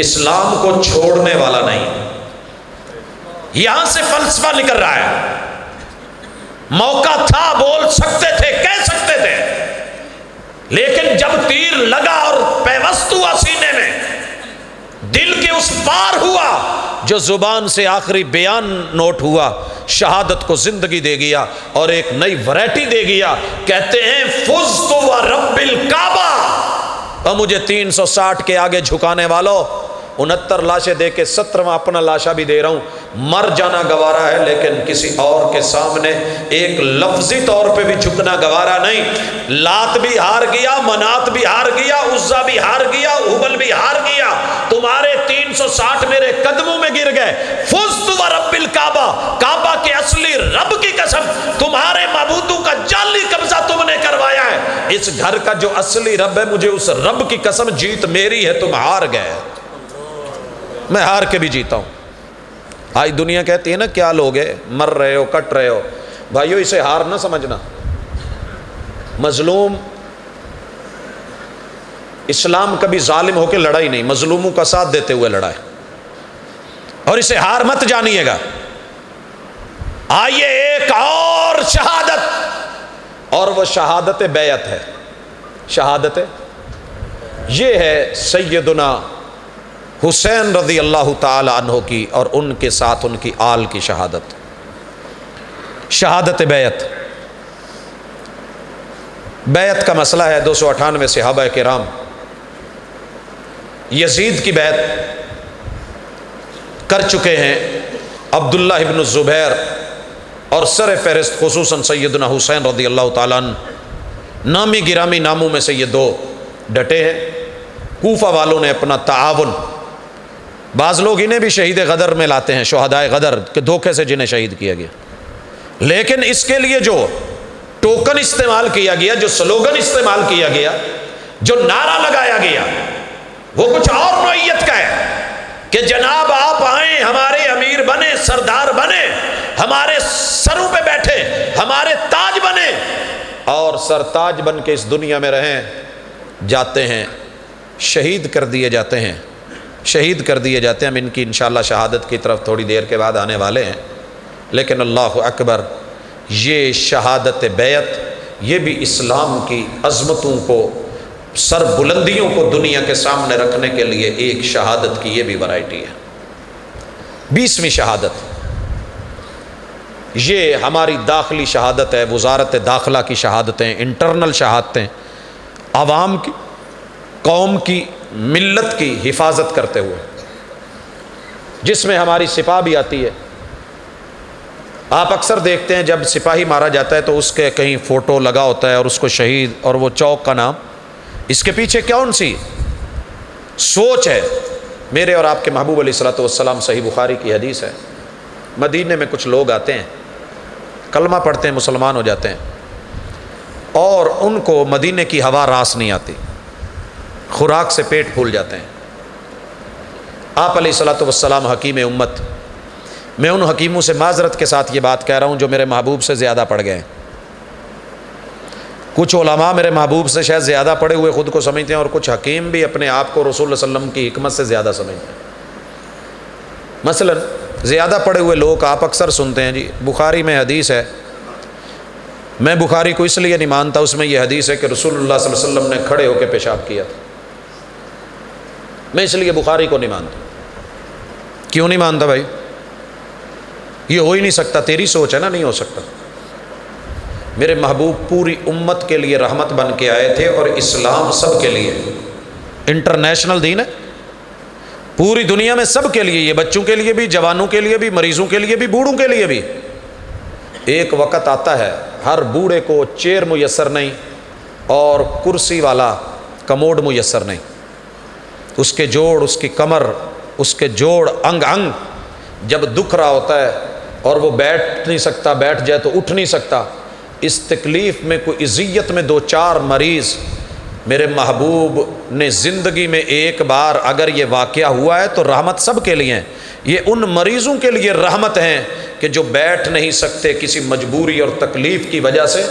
इस्लाम को छोड़ने वाला नहीं। यहाँ से फलसफा निकल रहा है। मौका था, बोल सकते थे, कह सकते थे। लेकिन जब तीर लगा और पेवस्त हुआ सीने में, दिल के उस पार हुआ जो ज़ुबान से आखिरी बयान नोट हुआ, शहादत को ज़िंदगी दे गया और एक नई वैरायटी दे गया। कहते हैं फुज तो रबिल काबा। और मुझे 360 के आगे झुकाने वालों उनहत्तर लाशें दे के सत्रहवा अपना लाशा भी दे रहा हूँ। मर जाना गवारा है, लेकिन किसी और के सामने एक लफ्जी तौर पे भी झुकना गवारा नहीं। लात भी हार गया, मनात भी हार गया, उज्जा भी हार गया, उबल भी हार गया। तुम्हारे 360 मेरे कदमों में गिर गए। फुस्त काबा। काबा के असली रब की कसम, तुम्हारे मबूदों का जाली कब्जा तुमने करवाया है। इस घर का जो असली रब है, मुझे उस रब की कसम, जीत मेरी है, तुम हार गए। मैं हार के भी जीता हूँ। आज दुनिया कहती है ना, क्या लोग मर रहे हो, कट रहे हो। भाइयों, इसे हार ना समझना। मजलूम, इस्लाम कभी जालिम होकर लड़ाई नहीं, मजलूमों का साथ देते हुए लड़ाए और इसे हार मत जानिएगा। आइए एक और शहादत। और वह शहादत बैत है। शहादत ये है सैदना हुसैन रज़ी अल्लाह तहों की और उनके साथ उनकी आल की शहादत। शहादत बैत बैत का मसला है दो सौ अठानवे सहाबा के राम यजीद की बैत कर चुके हैं अब्दुल्ला इबन ज़ुबैर और सर फहरिस्त खसूस सैदना हुसैन रदी अल्लाह नामी गिरामी नामों में से ये दो डटे हैं। कोफा वालों ने अपना ताउन बाज़ लोग इन्हें भी शहीद गदर में लाते हैं शहदाय गदर, के धोखे से जिन्हें शहीद किया गया। लेकिन इसके लिए जो टोकन इस्तेमाल किया गया, जो स्लोगन इस्तेमाल किया गया, जो नारा लगाया गया, वो कुछ और नोयत का है कि जनाब आप आए, हमारे अमीर बने, सरदार बने, हमारे सरों पे बैठे, हमारे ताज बने, और सरताज बन के इस दुनिया में रहें, जाते हैं, शहीद कर दिए जाते हैं। शहीद कर दिए जाते हैं। हम इनकी इन शहादत की तरफ़ थोड़ी देर के बाद आने वाले हैं। लेकिन अल्लाह अकबर, ये शहादत बैत, ये भी इस्लाम की अज़मतों को सर बुलंदियों को दुनिया के सामने रखने के लिए एक शहादत की ये भी वैरायटी है। बीसवीं शहादत, ये हमारी दाखिली शहादत है, वजारत दाखिला की शहादतें, इंटरनल शहादतें, आवाम की, कौम की मिल्लत की हिफाजत करते हुए, जिसमें हमारी सिपा भी आती है। आप अक्सर देखते हैं, जब सिपाही मारा जाता है तो उसके कहीं फ़ोटो लगा होता है और उसको शहीद और वो चौक का नाम। इसके पीछे कौन सी सोच है? मेरे और आपके महबूब अली सलाम सही बुखारी की हदीस है। मदीने में कुछ लोग आते हैं, कलमा पढ़ते हैं, मुसलमान हो जाते हैं, और उनको मदीने की हवा रास नहीं आती। खुराक से पेट फूल जाते हैं। आप सलाम हकीम उम्मत, मैं उन हकीमों से माजरत के साथ ये बात कह रहा हूँ जो मेरे महबूब से ज़्यादा पढ़ गए कुछ ओलमा मेरे महबूब से शायद ज़्यादा पढ़े हुए ख़ुद को समझते हैं और कुछ हकीम भी अपने आप को रसूल वसम की हमत से ज़्यादा समझते हैं। मसलन, ज़्यादा पढ़े हुए लोग आप अक्सर सुनते हैं जी, बुखारी में हदीस है। मैं बुखारी को इसलिए नहीं मानता, उसमें यह हदीस है कि अलैहि वसल्लम ने खड़े होकर पेशाब किया था। मैं इसलिए बुखारी को नहीं मानता। क्यों नहीं मानता भाई? ये हो ही नहीं सकता, तेरी सोच है ना, नहीं हो सकता। मेरे महबूब पूरी उम्मत के लिए रहमत बन के आए थे और इस्लाम सब के लिए। इंटरनेशनल दीन है। पूरी दुनिया में सब के लिए, ये बच्चों के लिए भी, जवानों के लिए भी, मरीजों के लिए भी, बूढ़ों के लिए भी। एक वक़्त आता है, हर बूढ़े को चेयर मुयसर नहीं और कुर्सी वाला कमोड मुयसर नहीं। उसके जोड़, उसकी कमर, उसके जोड़, अंग अंग। जब दुख रहा होता है और वो बैठ नहीं सकता, बैठ जाए तो उठ नहीं सकता। इस तकलीफ़ में कोई इज़्ज़त में दो चार मरीज़, मेरे महबूब ने ज़िंदगी में एक बार अगर ये वाक़ हुआ है तो रहमत सब के लिए हैं। ये उन मरीज़ों के लिए रहमत हैं कि जो बैठ नहीं सकते किसी मजबूरी और तकलीफ़ की वजह से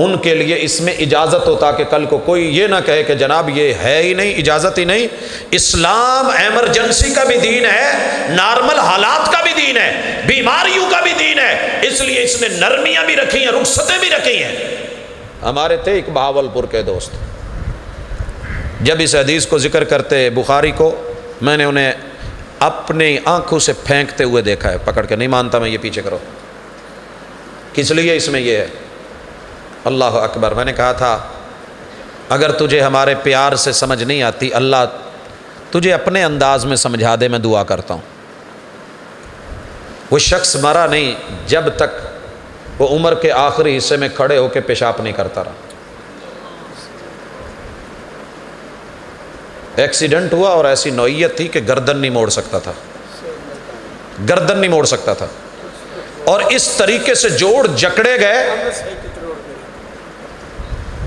उनके लिए इसमें इजाज़त हो ताकि कल को कोई ये ना कहे कि जनाब, ये है ही नहीं, इजाज़त ही नहीं। इस्लाम एमरजेंसी का भी दीन है नॉर्मल हालात का भी दीन है, बीमारियों का भी दीन है। इसलिए इसने नरमियाँ भी रखी हैं, रुखसतें भी रखी हैं। हमारे थे एक बहावलपुर के दोस्त। जब इस हदीस को ज़िक्र करते बुखारी को, मैंने उन्हें अपनी आँखों से फेंकते हुए देखा है। पकड़ के, नहीं मानता मैं, ये पीछे करो। किस लिए इसमें यह है? अल्लाह अकबर। मैंने कहा था, अगर तुझे हमारे प्यार से समझ नहीं आती, अल्लाह तुझे अपने अंदाज में समझा दे, मैं दुआ करता हूँ। वो शख्स मरा नहीं, जब तक वो उम्र के आखिरी हिस्से में खड़े होकर पेशाब नहीं करता रहा। एक्सीडेंट हुआ और ऐसी नौीयत थी कि गर्दन नहीं मोड़ सकता था। गर्दन नहीं मोड़ सकता था। और इस तरीके से जोड़ जकड़े गए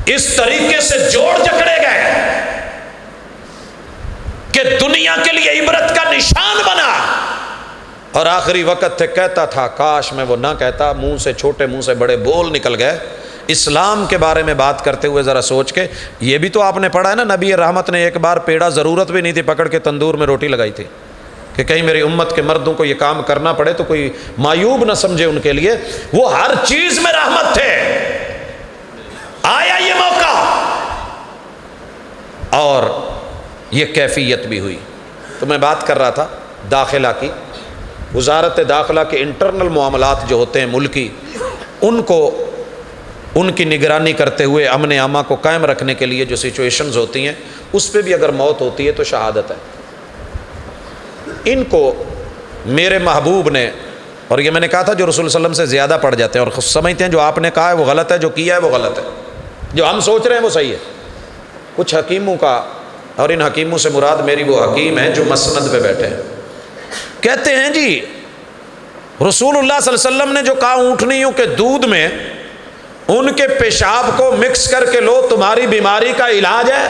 इस तरीके से जोड़ जकड़े गए कि दुनिया के लिए इबरत का निशान बना। और आखिरी वक्त थे कहता था, काश मैं वो ना कहता, मुँह से छोटे, मुँह से बड़े बोल निकल गए। इस्लाम के बारे में बात करते हुए ज़रा सोच के, ये भी तो आपने पढ़ा है ना, नबी रहमत ने एक बार पेड़ा ज़रूरत भी नहीं थी पकड़ के तंदूर में रोटी लगाई थी। कि कहीं मेरी उम्मत के मर्दों को ये काम करना पड़े तो कोई मायूब ना समझे उनके लिए। वो हर चीज़ में रहमत थे। आया ये मौका। और ये कैफियत भी हुई। तो मैं बात कर रहा था दाखिला की। वजारत दाखिला के इंटरनल मामलात जो होते हैं मुल्की, उनको, उनकी निगरानी करते हुए अमन आमा को कायम रखने के लिए जो सिचुएशंस होती हैं, उस पर भी अगर मौत होती है तो शहादत है। इनको मेरे महबूब ने, और ये मैंने कहा था जो रसूल वसल्लम से ज़्यादा पड़ जाते हैं, और समझते हैं जो आपने कहा है वो गलत है, जो किया है वो गलत है। जो हम सोच रहे हैं वो सही है। कुछ हकीमों का और इन हकीमों से मुराद मेरी वो हकीम है जो मसनद पे बैठे हैं। कहते हैं जी अलैहि वसल्लम ने जो कहा, ऊँटनियों के दूध में उनके पेशाब को मिक्स करके लो, तुम्हारी बीमारी का इलाज है।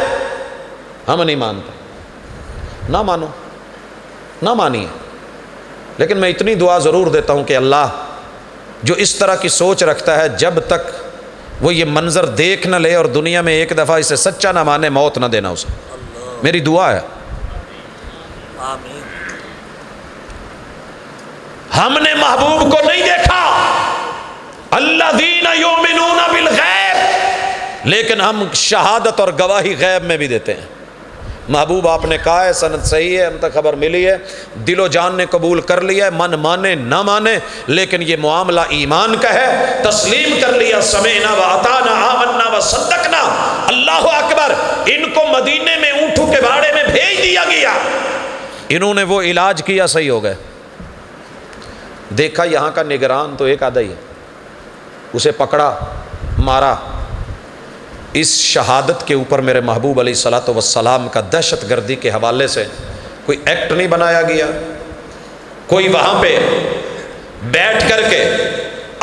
हम नहीं मानते। ना मानो, ना मानिए। लेकिन मैं इतनी दुआ ज़रूर देता हूँ कि अल्लाह जो इस तरह की सोच रखता है, जब तक वो ये मंज़र देख ना ले और दुनिया में एक दफ़ा इसे सच्चा ना माने मौत ना देना उसे। मेरी दुआ है। हमने महबूब को नहीं देखा। अल्लाह दीन योमिन बिल गैब। लेकिन हम शहादत और गवाही गैब में भी देते हैं। महबूब आपने कहा है सनत सही है, हम तक खबर मिली है। दिलो जान ने कबूल कर लिया मन माने, ना माने, लेकिन ये मामला ईमान का है। तस्लीम कर लिया समय ना व अताना, आमन्ना व सदकना अल्लाह अकबर, इनको मदीने में ऊँटों के बाड़े में भेज दिया गया। इन्होंने वो इलाज किया, सही हो गए। देखा, यहाँ का निगरान तो एक आधा ही है। उसे पकड़ा, मारा। इस शहादत के ऊपर मेरे महबूब अली सलात वसलाम का दहशत गर्दी के हवाले से कोई एक्ट नहीं बनाया गया। कोई वहाँ पे बैठ करके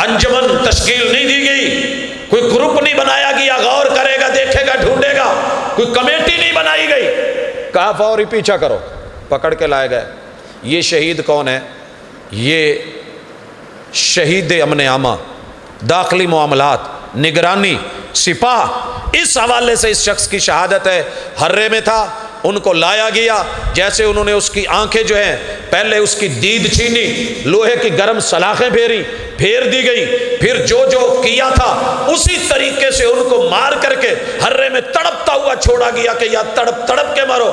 अंजमन तश्कील नहीं दी गई। कोई ग्रुप नहीं बनाया गया, गौर करेगा, देखेगा, ढूंढेगा। कोई कमेटी नहीं बनाई गई। कहा, फौरी पीछा करो। पकड़ के लाए गए। ये शहीद कौन है? ये शहीद अमन आमा। दाखिली मामलात, निगरानी, सिपाह। इस हवाले से इस शख्स की शहादत है। हर्रे में था, उनको लाया गया। जैसे उन्होंने उसकी आँखें जो हैं, पहले उसकी दीद छीनी, लोहे की गर्म सलाखें फेरी, फेर दी गई, फिर जो जो किया था, उसी तरीके से उनको मार करके हर्रे में तड़पता हुआ छोड़ा गया कि या तड़प तड़प के मारो।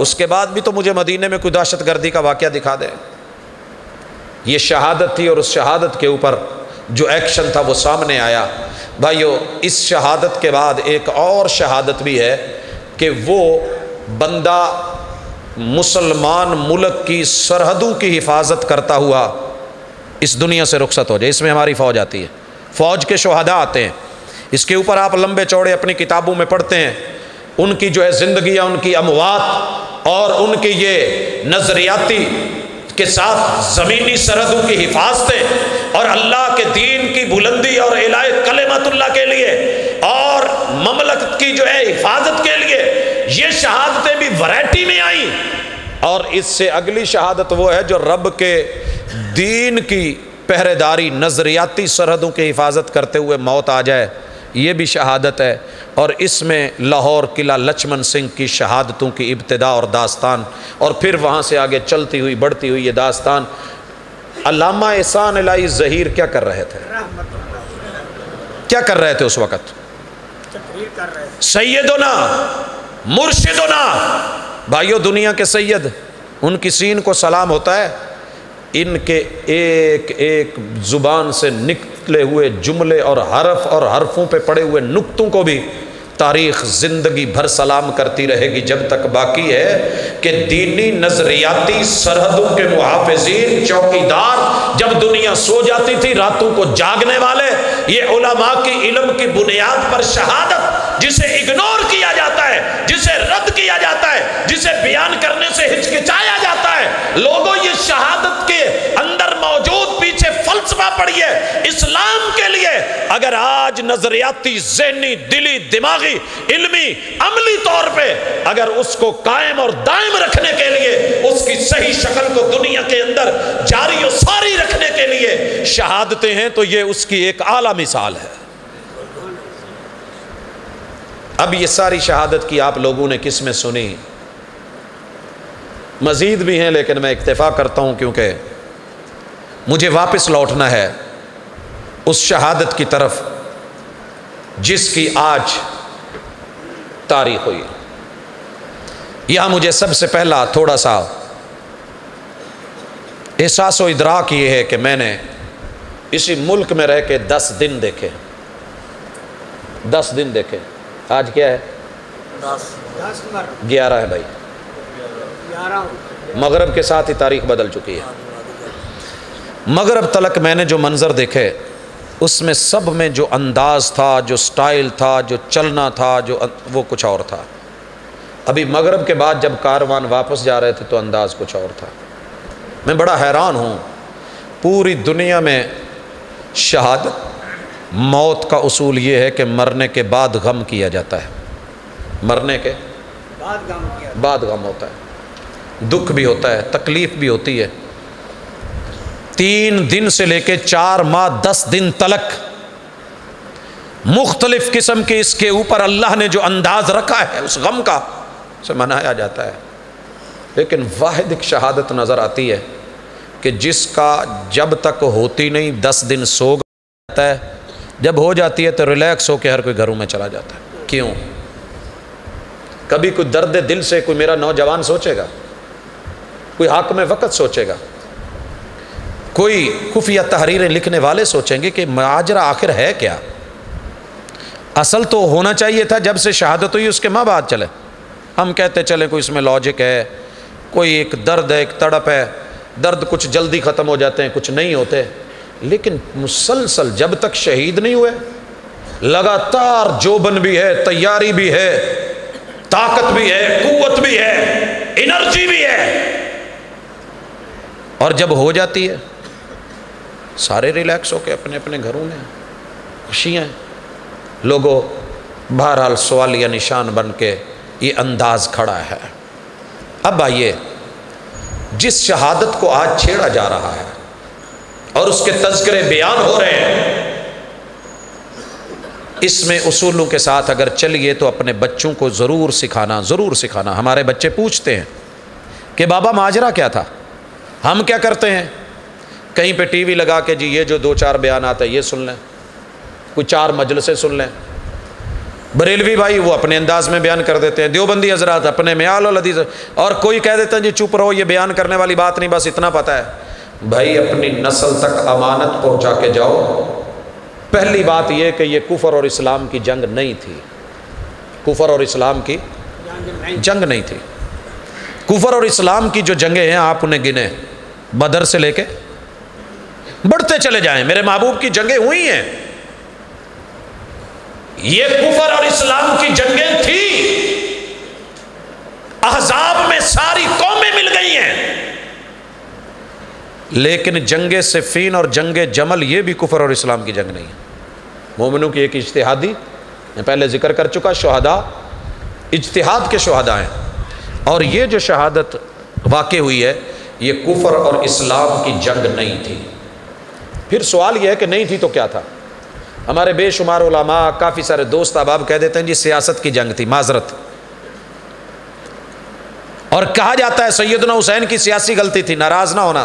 उसके बाद भी तो मुझे मदीने में कोई दहशत गर्दी का वाक्य दिखा दे। ये शहादत थी और उस शहादत के ऊपर जो एक्शन था वो सामने आया। भाइयों, इस शहादत के बाद एक और शहादत भी है कि वो बंदा मुसलमान मुल्क की सरहदों की हिफाजत करता हुआ इस दुनिया से रुखसत हो जाए। इसमें हमारी फ़ौज आती है। फ़ौज के शहदा आते हैं। इसके ऊपर आप लंबे चौड़े अपनी किताबों में पढ़ते हैं। उनकी जो है ज़िंदगी उनकी अमवात और उनकी ये नज़रियाती के साथ ज़मीनी सरहदों की हिफाजतें और अल्लाह के दीन की बुलंदी और इलाय कलेमतुल्ला के लिए और ममलकत की जो है हिफाजत के लिए ये शहादतें भी वैरायटी में आई। और इससे अगली शहादत वो है जो रब के दीन की पहरेदारी, नज़रियाती सरहदों की हिफाजत करते हुए मौत आ जाए, ये भी शहादत है। और इसमें लाहौर किला लक्ष्मण सिंह की शहादतों की इब्तदा और दास्तान और फिर वहाँ से आगे चलती हुई, बढ़ती हुई ये दास्तान। अलामा एहसान लाई ज़हीर क्या कर रहे थे? क्या कर रहे थे उस वक़्त? सैदोना मुर्शिदोना भाइयों, दुनिया के सैयद, उनकी सीन को सलाम होता है। इनके एक एक ज़ुबान से निकले हुए जुमले और हरफ और हरफों पे पड़े हुए नुक्तों को भी तारीख ज़िंदगी भर सलाम करती रहेगी, जब तक बाकी है कि दीनी नज़रियाती सरहदों के मुहाफिजीन, चौकीदार, जब दुनिया सो जाती थी, रातों को जागने वाले, ये उलमा की इल्म की बुनियाद पर शहादत, जिसे इग्नोर किया जाता है, जिसे रद्द किया जाता है, जिसे बयान करने से हिचकिचाया जाता है, लोगों, ये शहादत के फलसफा पढ़िए इस्लाम के लिए अगर आज नजरियाती जहनी, दिली, दिमागी, इल्मी, अमली तौर पे अगर उसको कायम और दायम रखने के लिए, उसकी सही शक्ल को दुनिया के अंदर जारी और सारी रखने के लिए शहादतें हैं तो ये उसकी एक आला मिसाल है। अब ये सारी शहादत की आप लोगों ने किसमें सुनी? मज़ीद भी हैं, लेकिन मैं इक्तफ़ा करता हूँ क्योंकि मुझे वापस लौटना है उस शहादत की तरफ़ जिसकी आज तारीख हुई। यहाँ मुझे सबसे पहला थोड़ा सा एहसास व इदराक ये है कि मैंने इसी मुल्क में रह के दस दिन देखे। दस दिन देखे। आज क्या है? ग्यारह है भाई। मगरब के साथ ही तारीख बदल चुकी है। मगरब तलक मैंने जो मंज़र देखे उसमें सब में जो अंदाज़ था जो स्टाइल था जो चलना था जो वो कुछ और था। अभी मगरब के बाद जब कारवान वापस जा रहे थे तो अंदाज़ कुछ और था। मैं बड़ा हैरान हूँ। पूरी दुनिया में शहादत मौत का उसूल ये है कि मरने के बाद गम किया जाता है। मरने के? बाद गम किया बाद गम होता है। दुख भी होता है तकलीफ़ भी होती है। तीन दिन से लेके चार माह, दस दिन तलक मुख्तलिफ़ किस्म के इसके ऊपर अल्लाह ने जो अंदाज रखा है, उस गम का से मनाया जाता है। लेकिन वाहिद एक शहादत नज़र आती है कि जिसका जब तक होती नहीं, दस दिन सो जाता है। जब हो जाती है तो रिलैक्स होकर हर कोई घरों में चला जाता है। क्यों? कभी कोई दर्द दिल से कोई मेरा नौजवान सोचेगा, कोई हक में वक़्त सोचेगा कोई खुफिया तहरीरें लिखने वाले सोचेंगे कि माजरा आखिर है क्या? असल तो होना चाहिए था जब से शहादत हुई, उसके माँ बात चले। हम कहते चले, कोई इसमें लॉजिक है, कोई एक दर्द है, एक तड़प है, दर्द कुछ जल्दी ख़त्म हो जाते हैं, कुछ नहीं होते। लेकिन मुसलसल जब तक शहीद नहीं हुए, लगातार जोबन भी है, तैयारी भी है, ताकत भी है कुत भी है एनर्जी भी है। और जब हो जाती है सारे रिलैक्स होके अपने अपने घरों में खुशियाँ लोगों, बहरहाल सवाल या निशान बन के ये अंदाज खड़ा है। अब आइए, जिस शहादत को आज छेड़ा जा रहा है और उसके तस्करे बयान हो रहे हैं, इसमें उसूलों के साथ अगर चलिए तो अपने बच्चों को ज़रूर सिखाना ज़रूर सिखाना। हमारे बच्चे पूछते हैं कि बाबा माजरा क्या था? हम क्या करते हैं? कहीं पे टीवी लगा के जी, ये जो दो चार बयान आते हैं, ये सुन लें। कोई चार मजलसे सुन लें। बरेलवी भाई, वो अपने अंदाज में बयान कर देते हैं। देवबंदी हजरात अपने में आल और कोई कह देता है, जी, चुप रहो, ये बयान करने वाली बात नहीं, बस इतना पता है। भाई, अपनी नस्ल तक अमानत पहुँचा के जाओ। पहली बात यह कि ये कुफर और इस्लाम की जंग नहीं थी। कुफर और इस्लाम की जंग नहीं थी। कुफर और इस्लाम की जो जंगें हैं, आप उन्हें गिने। बदर से लेके बढ़ते चले जाएँ। मेरे महबूब की जंगें हुई हैं। ये कुफर और इस्लाम की जंगें थी। अहजाब में सारी कौमें मिल गई हैं। लेकिन जंग सिफीन और जंग जमल, ये भी कुफर और इस्लाम की जंग नहीं है। मोमिनों की एक इजतहादी, मैं पहले ज़िक्र कर चुका, शहदा, इजतहाद के शहदा हैं। और ये जो शहादत वाक़ हुई है, ये कुफर और इस्लाम की जंग नहीं थी। फिर सवाल यह है कि नहीं थी तो क्या था? हमारे बेशुमार उलमा, काफ़ी सारे दोस्त अबाब कह देते हैं जी, सियासत की जंग थी, माजरत। और कहा जाता है सैदना हुसैन की सियासी गलती थी, नाराज़ ना होना।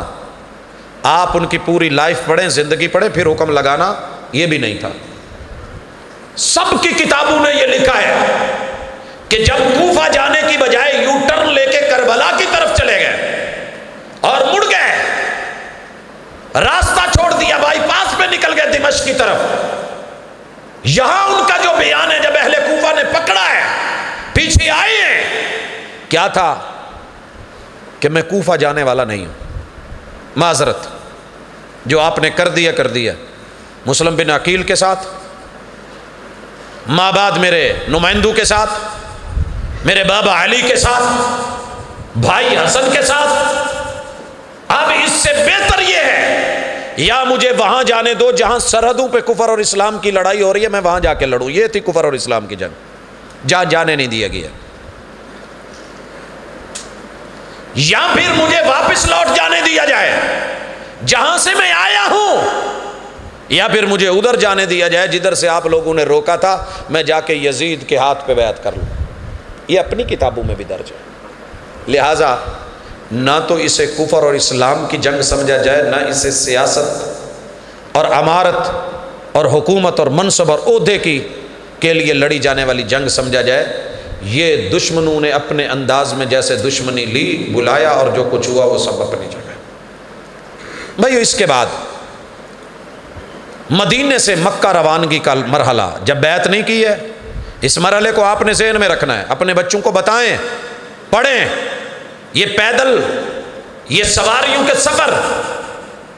आप उनकी पूरी लाइफ पढ़ें, ज़िंदगी पढ़ें, फिर हुक्म लगाना, ये भी नहीं था। सबकी किताबों ने यह लिखा है कि जब कूफा जाने की बजाय यू टर्न लेके करबला की तरफ़ चले गए और मुड़ गए रास्ता छोड़ दिया बाईपास पे निकल गए दिमश की तरफ़। यहाँ उनका जो बयान है, जब अहले कूफा ने पकड़ा है, पीछे आए हैं, क्या था? कि मैं कूफा जाने वाला नहीं हूँ। माजरत, जो आपने कर दिया कर दिया। मुस्लिम बिन अकील के साथ माँ बाद मेरे नुमाइंदू के साथ, मेरे बाबा अली के साथ, भाई हसन के साथ अब इससे बेहतर यह है, या मुझे वहाँ जाने दो जहाँ सरहदों पे कुफर और इस्लाम की लड़ाई हो रही है, मैं वहाँ जाके लड़ूं। ये थी कुफर और इस्लाम की जंग। जहाँ जाने नहीं दिया गया। या फिर मुझे वापस लौट जाने दिया जाए, जहाँ से मैं आया हूँ, या फिर मुझे उधर जाने दिया जाए, जिधर से आप लोगों ने रोका था, मैं जाके यजीद के हाथ पे बैत कर लूँ। ये अपनी किताबों में भी दर्ज है। लिहाजा ना तो इसे कुफर और इस्लाम की जंग समझा जाए, ना इसे सियासत और अमारत और हुकूमत और मनसब और अहदे की के लिए लड़ी जाने वाली जंग समझा जाए। ये दुश्मनों ने अपने अंदाज में जैसे दुश्मनी ली, बुलाया और जो कुछ हुआ वो सब अपनी जगह। भाई इसके बाद मदीने से मक्का रवानगी का मरहला, जब बैत नहीं की है, इस मरहले को आपने जहन में रखना है, अपने बच्चों को बताएँ, पढ़ें। ये पैदल, ये सवारियों के सफ़र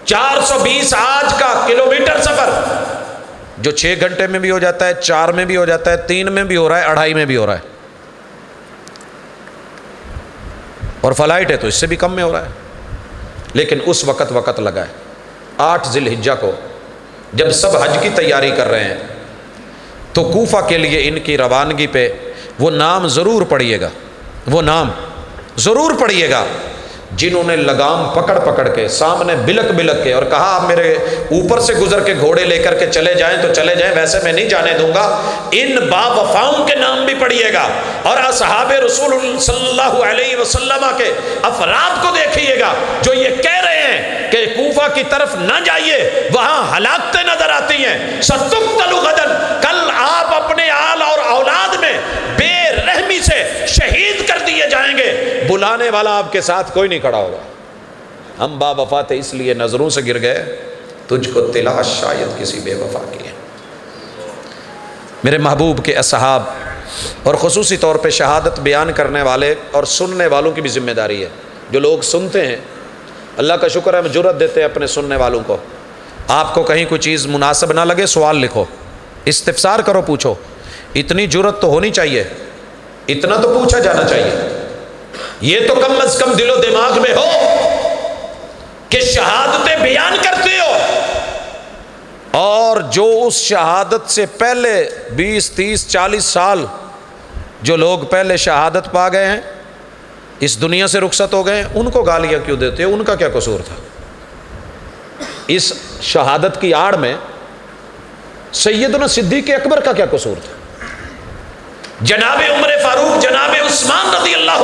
420 आज का किलोमीटर सफ़र, जो छः घंटे में भी हो जाता है, चार में भी हो जाता है, तीन में भी हो रहा है, अढ़ाई में भी हो रहा है। और फ़्लाइट है तो इससे भी कम में हो रहा है। लेकिन उस वक़्त वक़्त लगा है। आठ जिल हिज्जा को जब सब हज की तैयारी कर रहे हैं तो कोफा के लिए इनकी रवानगी पे वो नाम ज़रूर पढ़िएगा। वो नाम ज़रूर पढ़िएगा। जिन्होंने लगाम पकड़ पकड़ के, सामने बिलक बिलक के और कहा, आप मेरे ऊपर से गुजर के घोड़े लेकर के चले जाएँ तो चले जाएँ, वैसे मैं नहीं जाने दूँगा। इन बावफाओं के नाम भी पढ़िएगा और असहाब रसूल सल्लल्लाहु के अफराद को देखिएगा, जो ये कह रहे हैं कि कूफा की तरफ़ ना जाइए, वहाँ हलाकतें नज़र आती हैं। सतुक तलुगदन कल आप अपने आल और औलाद में बेरहमी से शहीद कर दिए जाएँगे। बुलाने वाला आपके साथ कोई नहीं खड़ा होगा। हम बाबा थे इसलिए नज़रों से गिर गए, तुझको तिलाश शायद किसी बेवफा की है। मेरे महबूब के असहाब और खसूसी तौर पे शहादत बयान करने वाले और सुनने वालों की भी ज़िम्मेदारी है। जो लोग सुनते हैं, अल्लाह का शुक्र है, हम ज़रूरत देते हैं अपने सुनने वालों को। आपको कहीं कोई चीज़ मुनासिब ना लगे, सवाल लिखो, इस्तफसार करो, पूछो। इतनी ज़रूरत तो होनी चाहिए। इतना तो पूछा जाना चाहिए। ये तो कम अज कम दिलो दिमाग में हो कि शहादतें बयान करते हो। और जो उस शहादत से पहले 20, 30, 40 साल जो लोग पहले शहादत पा गए हैं इस दुनिया से रुखसत हो गए हैं उनको गालियाँ क्यों देते हो? उनका क्या कसूर था? इस शहादत की आड़ में सैदना सिद्दीक अकबर का क्या कसूर था? जनाब उम्र फारूक, जनाब उस्मान रदी अल्लाह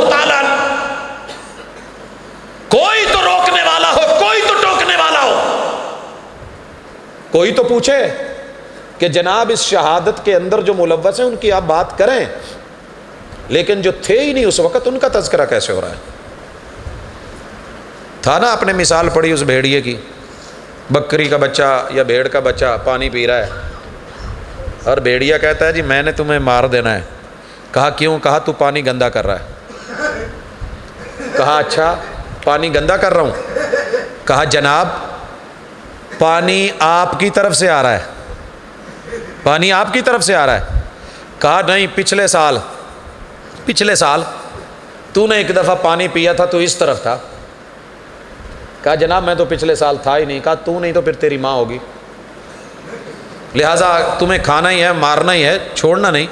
कोई तो रोकने वाला हो, कोई तो टोकने वाला हो। कोई तो पूछे कि जनाब, इस शहादत के अंदर जो मुलवस है, उनकी आप बात करें। लेकिन जो थे ही नहीं उस वक्त, उनका तस्करा कैसे हो रहा है? था ना आपने मिसाल पढ़ी उस भेड़िए की? बकरी का बच्चा या भेड़ का बच्चा पानी पी रहा है। और भेड़िया कहता है, जी, मैंने तुम्हें मार देना है। कहा, क्यों? कहा, तू पानी गंदा कर रहा है। कहा अच्छा पानी गंदा कर रहा हूँ। कहा, जनाब, पानी आपकी तरफ़ से आ रहा है। पानी आपकी तरफ़ से आ रहा है। कहा, नहीं, पिछले साल पिछले साल तूने एक दफ़ा पानी पिया था तो इस तरफ़ था। कहा, जनाब, मैं तो पिछले साल था ही नहीं। कहा, तू नहीं तो फिर तेरी माँ होगी। लिहाजा, तुम्हें खाना ही है, मारना ही है, छोड़ना नहीं।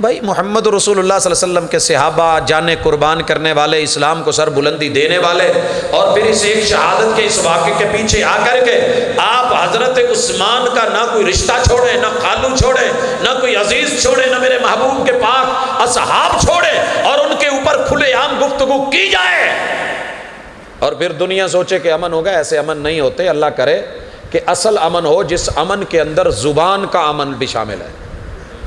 भाई, मोहम्मद रसूलुल्लाह वसल्लम के सहाबा, जाने कुर्बान करने वाले, इस्लाम को सर बुलंदी देने वाले, और फिर इस एक शहादत के, इस वाक़े के पीछे आकर के आप हज़रत उस्मान का ना कोई रिश्ता छोड़े, ना खालू छोड़े, ना कोई अज़ीज़ छोड़े, ना मेरे महबूब के पाक असहाब छोड़े, और उनके ऊपर खुलेआम गुफ्तगु की जाए। और फिर दुनिया सोचे कि अमन होगा, ऐसे अमन नहीं होते, अल्लाह करे कि असल अमन हो, जिस अमन के अंदर ज़ुबान का अमन भी शामिल है।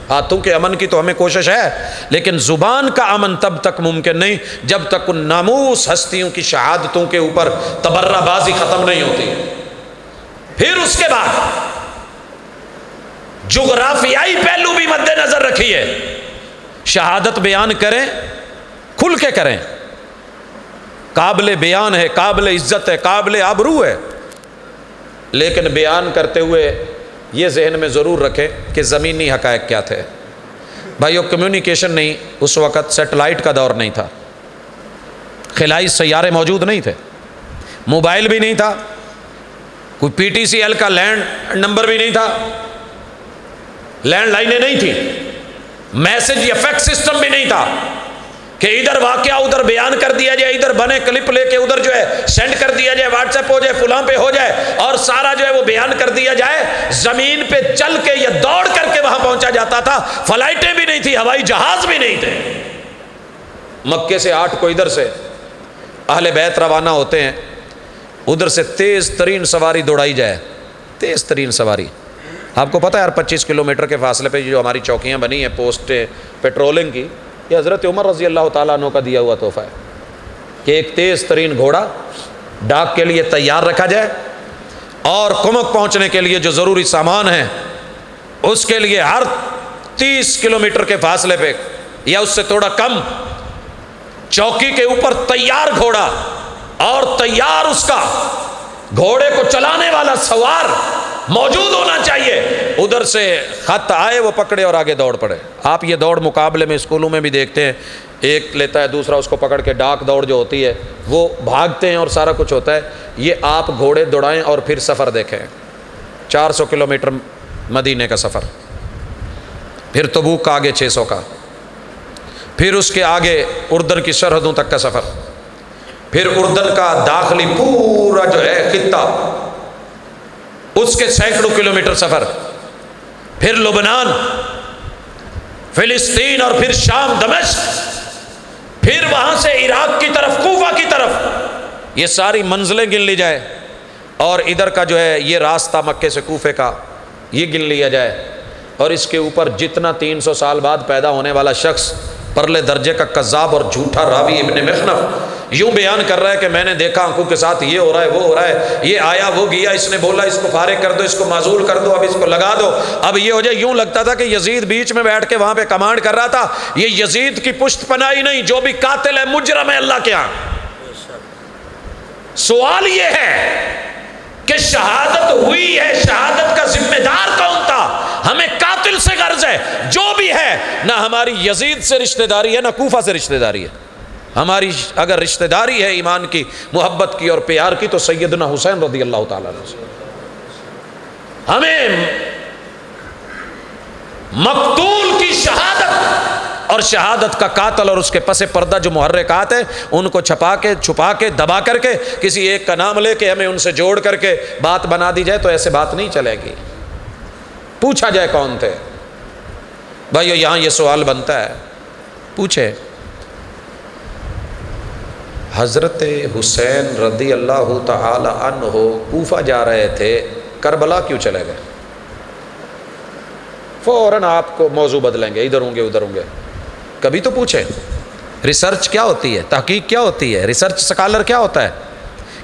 हाथों के अमन की तो हमें कोशिश है, लेकिन ज़ुबान का अमन तब तक मुमकिन नहीं जब तक उन नामूस हस्तियों की शहादतों के ऊपर तबर्राबाजी ख़त्म नहीं होती। फिर उसके बाद जोग्राफियाई पहलू भी मद्देनज़र रखिए शहादत बयान करें, खुल के करें। काबिल बयान है, काबिल इज़्ज़त है, काबिल आबरू है। लेकिन बयान करते हुए ये जहन में ज़रूर रखें कि ज़मीनी हक़ क्या थे। वो कम्युनिकेशन नहीं, उस वक़्त सेटेलाइट का दौर नहीं था। खिलाई सैारे मौजूद नहीं थे। मोबाइल भी नहीं था। कोई पी टी सी एल का लैंड नंबर भी नहीं था। लैंड लाइनें नहीं थी। मैसेज या फैक्स सिस्टम भी नहीं था। कि इधर वाक्य उधर बयान कर दिया जाए, इधर बने क्लिप लेके उधर जो है सेंड कर दिया जाए व्हाट्सएप हो जाए, फुला पे हो जाए, और सारा जो है वो बयान कर दिया जाए। ज़मीन पे चल के या दौड़ करके वहाँ पहुँचा जाता था, फ्लाइटें भी नहीं थी, हवाई जहाज़ भी नहीं थे। मक्के से आठ को इधर से अहले बैत रवाना होते हैं। उधर से तेज तरीन सवारी दौड़ाई जाए। तेज तरीन सवारी। आपको पता है यार, पच्चीस किलोमीटर के फासले पे जो हमारी चौकियाँ बनी हैं, पोस्टें, पेट्रोलिंग की ये हज़रत उमर रज़ी अल्लाह तु का दिया हुआ तोहफ़ा है कि एक तेज़ तरीन घोड़ा डाक के लिए तैयार रखा जाए और कुमक पहुँचने के लिए जो ज़रूरी सामान है, उसके लिए हर तीस किलोमीटर के फासले पे या उससे थोड़ा कम चौकी के ऊपर तैयार घोड़ा और तैयार उसका घोड़े को चलाने वाला सवार मौजूद होना चाहिए। उधर से खत आए, वो पकड़े और आगे दौड़ पड़े। आप ये दौड़ मुकाबले में स्कूलों में भी देखते हैं। एक लेता है, दूसरा उसको पकड़ के डाक दौड़ जो होती है, वो भागते हैं और सारा कुछ होता है। ये आप घोड़े दौड़ाएँ और फिर सफ़र देखें। 400 किलोमीटर मदीने का सफ़र। फिर तबूक का आगे 600 का। फिर उसके आगे उर्दन की सरहदों तक का सफ़र। फिर उर्दन का दाखिली पूरा जो है खिता उसके सैकड़ों किलोमीटर सफ़र। फिर लुबनान, फिलिस्तीन और फिर शाम दमश फिर वहाँ से इराक की तरफ़ कूफा की तरफ़। ये सारी मंजिलें गिन ली जाए और इधर का जो है ये रास्ता मक्के से कूफे का, ये गिन लिया जाए। और इसके ऊपर जितना 300 साल बाद पैदा होने वाला शख्स परले दर्जे का कज़ाब और झूठा रावी इबन मखनफ यूँ बयान कर रहा है कि मैंने देखा आँखों के साथ ये हो रहा है, वो हो रहा है, ये आया, वो गया, इसने बोला, इसको फारे कर दो, इसको माजूल कर दो, अब इसको लगा दो। अब ये हो जाए, यूँ लगता था कि यजीद बीच में बैठ के वहाँ पे कमांड कर रहा था। ये यजीद की पुष्ट पनाई नहीं, जो भी कातिल है, मुजरम है अल्लाह के यहाँ। सवाल ये है कि शहादत हुई है, शहादत का जिम्मेदार कौन हमें कातिल से गर्ज है। जो भी है, ना हमारी यजीद से रिश्तेदारी है, ना कोफा से रिश्तेदारी है। हमारी अगर रिश्तेदारी है ईमान की, मोहब्बत की और प्यार की तो सैदना हुसैन रदी अल्लाह से। हमें मकतूल की शहादत और शहादत का कातल और उसके पसे पर्दा जो मुहर्रकात है, उनको छपा के, छुपा के, दबा करके, किसी एक का नाम लेके हमें उनसे जोड़ करके बात बना दी जाए तो ऐसे बात नहीं चलेगी। पूछा जाए कौन थे? भाई यहाँ ये सवाल बनता है। पूछे। हज़रत हुसैन रदी अल्लाह तन हो कूफा जा रहे थे, करबला क्यों चले गए? फ़ौर आपको मौजू बदलेंगे, इधर होंगे, उधर होंगे। कभी तो पूछे। रिसर्च क्या होती है? तहकीक क्या होती है? रिसर्च स्कॉलर क्या होता है?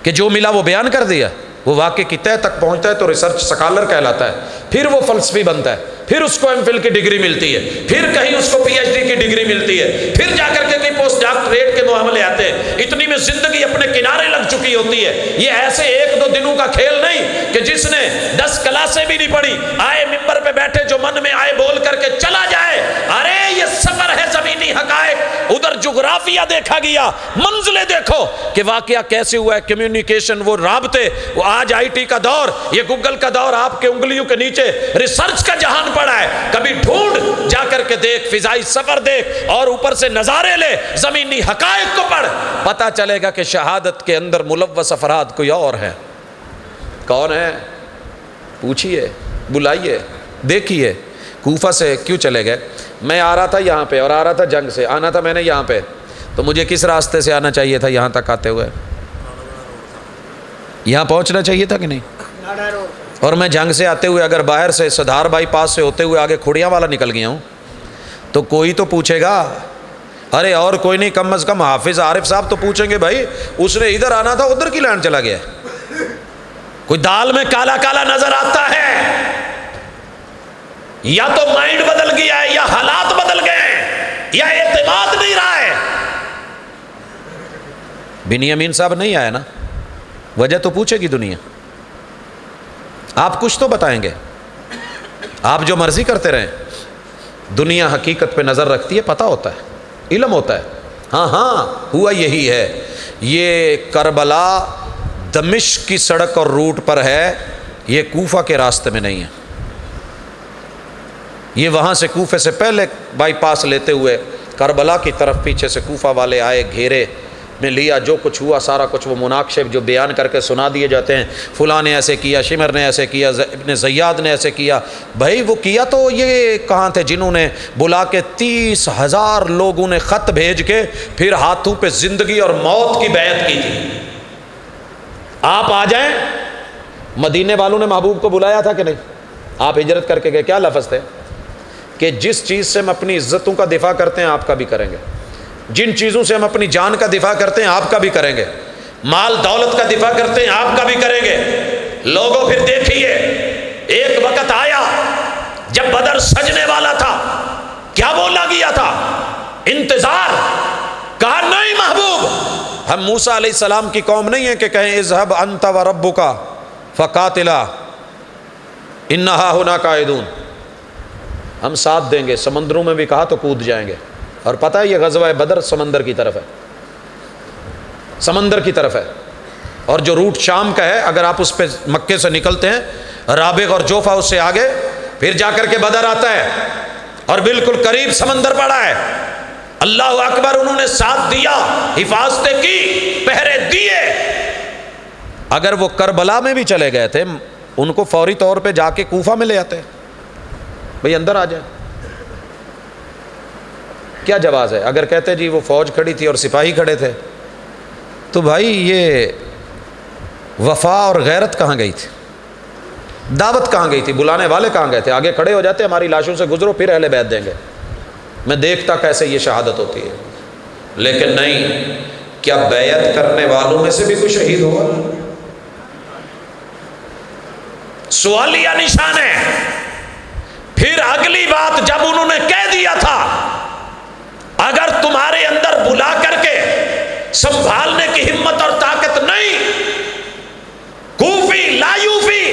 कि जो मिला वो बयान कर दिया। वो वाक्य की तय तक पहुँचता है तो रिसर्च स्कॉलर कहलाता है। फिर वो फलसफी बनता है। फिर उसको एम की डिग्री मिलती है। फिर कहीं उसको पीएचडी की डिग्री मिलती है। फिर जाकर के कहीं पोस्ट डॉक्टरेट के मामले आते हैं। इतनी में ज़िंदगी अपने किनारे लग चुकी होती है। ये ऐसे एक दो दिनों का खेल नहीं कि जिसने दस क्लासें भी नहीं पढ़ी। आए मिंबर पे बैठे जो मन में आए बोल करके चला जाए। अरे, ये है जमीनी हकायक उधर जुग्राफिया देखा गया, मंजिलें देखो कि वाकया कैसे हुआ है कम्युनिकेशन वो राबते, वो आज आईटी का दौर, ये गूगल का दौर आपके उंगलियों के नीचे रिसर्च का जहान पड़ा है। कभी ढूंढ, जाकर के देख, फिजाई सफ़र देख, और ऊपर से नजारे ले, जमीनी हकायक को पढ़। पता चलेगा कि शहादत के अंदर मुलवस अफराद कोई और है। कौन है? पूछिए, बुलाइए, देखिए। कूफा से क्यों चले गए? मैं आ रहा था यहाँ पे और आ रहा था जंग से। आना था मैंने यहाँ पे। तो मुझे किस रास्ते से आना चाहिए था यहाँ तक आते हुए? यहाँ पहुँचना चाहिए था कि नहीं? और मैं जंग से आते हुए अगर बाहर से सधार बाईपास से होते हुए आगे खुड़िया वाला निकल गया हूँ तो कोई तो पूछेगा, अरे और कोई नहीं, कम अज़ कम हाफिज आरिफ साहब तो पूछेंगे भाई, उसने इधर आना था, उधर की लैंड चला गया कोई दाल में काला काला नज़र आता है? या तो माइंड बदल गया है, या हालात बदल गए हैं, या एतमाद नहीं रहा है। बिनियामीन साहब नहीं आया ना? वजह तो पूछेगी दुनिया। आप कुछ तो बताएँगे। आप जो मर्ज़ी करते रहें। दुनिया हकीकत पे नज़र रखती है, पता होता है। इलम होता है। हाँ हाँ हुआ यही है। ये करबला दमिश की सड़क और रूट पर है। ये कूफा के रास्ते में नहीं है। ये वहाँ से कोफे से पहले बाईपास लेते हुए करबला की तरफ़ पीछे से कोफा वाले आए, घेरे में लिया, जो कुछ हुआ, सारा कुछ वो मुनाक्षब जो बयान करके सुना दिए जाते हैं। फ़ुला ने ऐसे किया, शिमर ने ऐसे किया इबन जयाद ने ऐसे किया। भाई, वो किया तो ये कहाँ थे जिन्होंने बुला के तीस हज़ार लोगों ने ख़त भेज के फिर हाथों पे ज़िंदगी और मौत की बैत की थी। आप आ जाएँ? मदीने वालों ने महबूब को बुलाया था कि नहीं? आप हिजरत करके गए, क्या लफज थे? कि जिस चीज़ से हम अपनी इज्जतों का दिफा करते हैं, आपका भी करेंगे। जिन चीज़ों से हम अपनी जान का दिफा करते हैं, आपका भी करेंगे। माल दौलत का दिफा करते हैं, आपका भी करेंगे। लोगों, फिर देखिए, एक वक्त आया जब बदर सजने वाला था। क्या बोला गया था? इंतज़ार। कहा, नहीं महबूब, हम मूसा सलाम की कौम नहीं है कि कहें, इजहब अंत व रब्बू का फ़कातिला इन्ना होना कायदून। हम साथ देंगे, समंदरों में भी कहा तो कूद जाएँगे। और पता है ये गजवा बदर समंदर की तरफ़ है। समंदर की तरफ़ है। और जो रूट शाम का है, अगर आप उस पर मक्के से निकलते हैं, राबिग और जोफा उससे आगे, फिर जाकर के बदर आता है। और बिल्कुल करीब समंदर पड़ा है। अल्लाह अकबर, उन्होंने साथ दिया, हिफाजतें की, पहरे दिए। अगर वो करबला में भी चले गए थे, उनको फौरी तौर पे जाके कूफा में ले आते। भाई, अंदर आ जाए। क्या जवाब है? अगर कहते, जी, वो फ़ौज खड़ी थी और सिपाही खड़े थे। तो भाई, ये वफा और गैरत कहाँ गई थी? दावत कहाँ गई थी? बुलाने वाले कहाँ गए थे? आगे खड़े हो जाते, हमारी लाशों से गुजरो, फिर अहले बैत देंगे। मैं देखता कैसे ये शहादत होती है। लेकिन नहीं, क्या बैत करने वालों में से भी कोई शहीद होगा? सवाल या निशान है। फिर अगली बात जब उन्होंने कह दिया था, अगर तुम्हारे अंदर बुला करके संभालने की हिम्मत और ताकत नहीं, कूफी, लायूफी,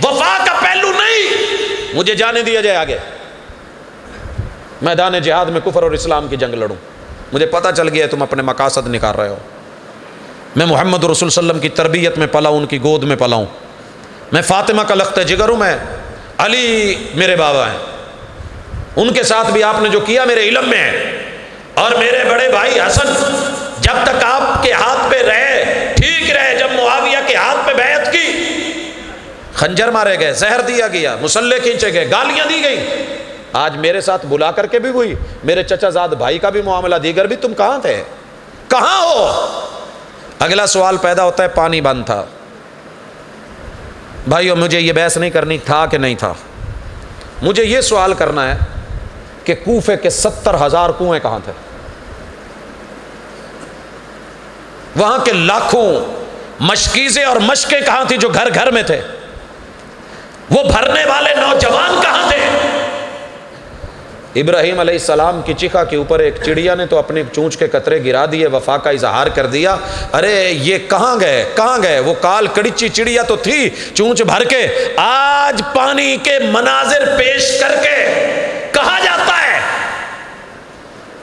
वफा का पहलू नहीं, मुझे जाने दिया जाए आगे। मैदान जिहाद में कुफर और इस्लाम की जंग लड़ूं। मुझे पता चल गया तुम अपने मकासद निकाल रहे हो। मैं मोहम्मद रसुल सल्लम की तरबियत में पलाऊँ उनकी गोद में पलाऊँ मैं फातिमा का लख्त जिगर हूँ, मैं अली मेरे बाबा हैं। उनके साथ भी आपने जो किया मेरे इलम में है। और मेरे बड़े भाई हसन, जब तक आपके हाथ पे रहे, ठीक रहे, जब मुआविया के हाथ पे बैत की, खंजर मारे गए, जहर दिया गया, मुसल्ले खींचे गए, गालियाँ दी गई। आज मेरे साथ बुला करके भी हुई, मेरे चचाजाद भाई का भी मामला, दीगर भी तुम कहाँ थे? कहाँ हो? अगला सवाल पैदा होता है, पानी बंद था। भाइयों, मुझे ये बहस नहीं करनी था कि नहीं था। मुझे ये सवाल करना है कि कूफे के सत्तर हज़ार कुएँ कहाँ थे? वहाँ के लाखों मशकीजें और मशकें कहाँ थी जो घर घर में थे? वो भरने वाले नौजवान थे इब्राहिम सलाम की चिखा के ऊपर एक चिड़िया ने तो अपने चूंच के कतरे गिरा दिए, वफा का इजहार कर दिया। अरे, ये कहाँ गए? कहाँ गए? वो काल कड़िची चिड़िया तो थी, चूंच भर के। आज पानी के मनाजिर पेश करके कहा जाता है,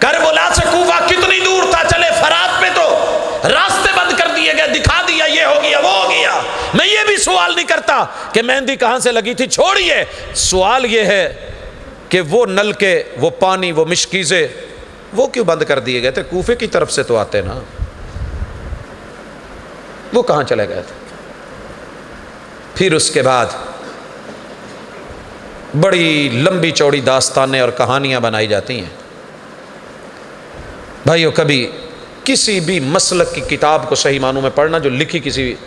करबला से कूफा कितनी दूर था, चले फरात पे तो रास्ते बंद कर दिए गए, दिखा दिया, ये हो गया, वो हो गया। मैं ये भी सवाल नहीं करता कि मेहंदी कहाँ से लगी थी, छोड़िए। सवाल ये है कि वो नल के, वो पानी, वो मिशकीज़े, वो क्यों बंद कर दिए गए थे? कूफे की तरफ़ से तो आते ना। वो कहाँ चले गए थे? फिर उसके बाद बड़ी लंबी चौड़ी दास्तानें और कहानियाँ बनाई जाती हैं। भाइयों, कभी किसी भी मसलक की किताब को सही मानों में पढ़ना, जो लिखी किसी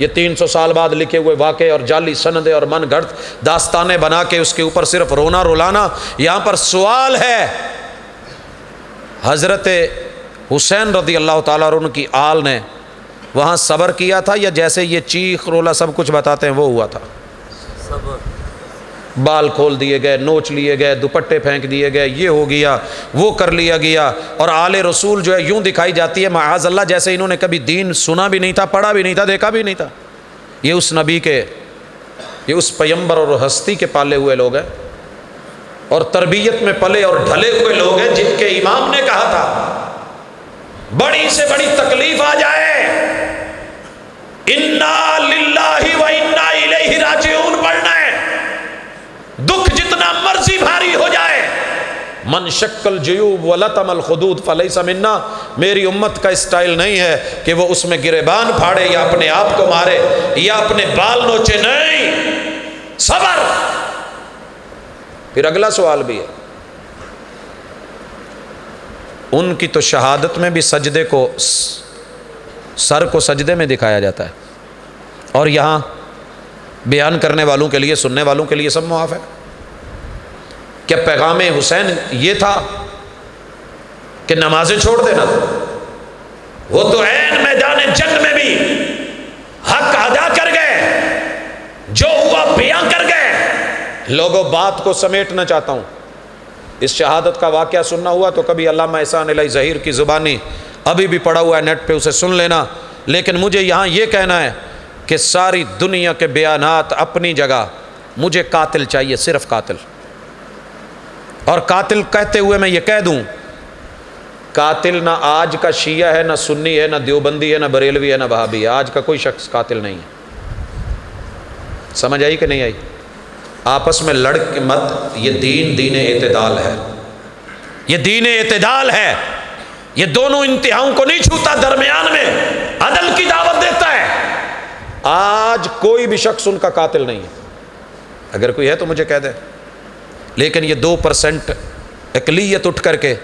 ये तीन सौ साल बाद लिखे हुए वाक़े और जाली सनदे और मन गढ़ दास्तान बना के उसके ऊपर सिर्फ़ रोना रुलाना, यहाँ पर सवाल है। हज़रत हुसैन रदी अल्लाह तुन की आल ने वहाँ सब्र किया था या जैसे ये चीख रोला सब कुछ बताते हैं, वो हुआ था? बाल खोल दिए गए, नोच लिए गए, दुपट्टे फेंक दिए गए, ये हो गया, वो कर लिया गया। और आले रसूल जो है, यूँ दिखाई जाती है, महाज अल्लाह जैसे इन्होंने कभी दीन सुना भी नहीं था, पढ़ा भी नहीं था, देखा भी नहीं था। ये उस नबी के, ये उस पैम्बर और हस्ती के पाले हुए लोग हैं। और तरबियत में पले और ढले हुए लोग हैं, जिनके इमाम ने कहा था, बड़ी से बड़ी तकलीफ़ आ जाए। इन्ना लिल्लाहि व इन्ना इलैहि राजिऊन पढ़ना है दुख जितना मर्ज़ी भारी हो जाए मन शक्ल जयूब वलतमल खदूद फलई समिन्ना मेरी उम्मत का स्टाइल नहीं है कि वो उसमें गिरेबान फाड़े या अपने आप को मारे, या अपने बाल नोचे, नहीं, सबर। फिर अगला सवाल भी है। उनकी तो शहादत में भी सजदे को, सर को सजदे में दिखाया जाता है। और यहाँ बयान करने वालों के लिए, सुनने वालों के लिए सब मुआफ़ है। क्या पैगाम हुसैन ये था कि नमाजें छोड़ देना। वो तो ऐन मैदान जंग में भी हक अदा कर गए, जो हुआ बयां कर गए। लोगों, बात को समेटना चाहता हूँ। इस शहादत का वाक्य सुनना हुआ तो कभी अल्लाह एहसान जहीर की ज़ुबानी अभी भी पड़ा हुआ है, नेट पे उसे सुन लेना। लेकिन मुझे यहाँ ये कहना है कि सारी दुनिया के बयानात अपनी जगह, मुझे कातिल चाहिए, सिर्फ़ कातिल। और कातिल कहते हुए मैं ये कह दूँ, कातिल ना आज का शिया है, ना सुन्नी है, ना देवबंदी है, ना बरेलवी है, ना बहाबी है। आज का कोई शख्स कातिल नहीं है। समझ आई कि नहीं आई? आपस में लड़ के मत, ये दीन दीन एतदाल है। ये दीन एतदाल है। ये दोनों इंतहाओं को नहीं छूता, दरमियान में अदल की दावत देता है। आज कोई भी शख्स उनका कातिल नहीं है। अगर कोई है तो मुझे कह दे। लेकिन ये दो परसेंट अकलीत उठ करके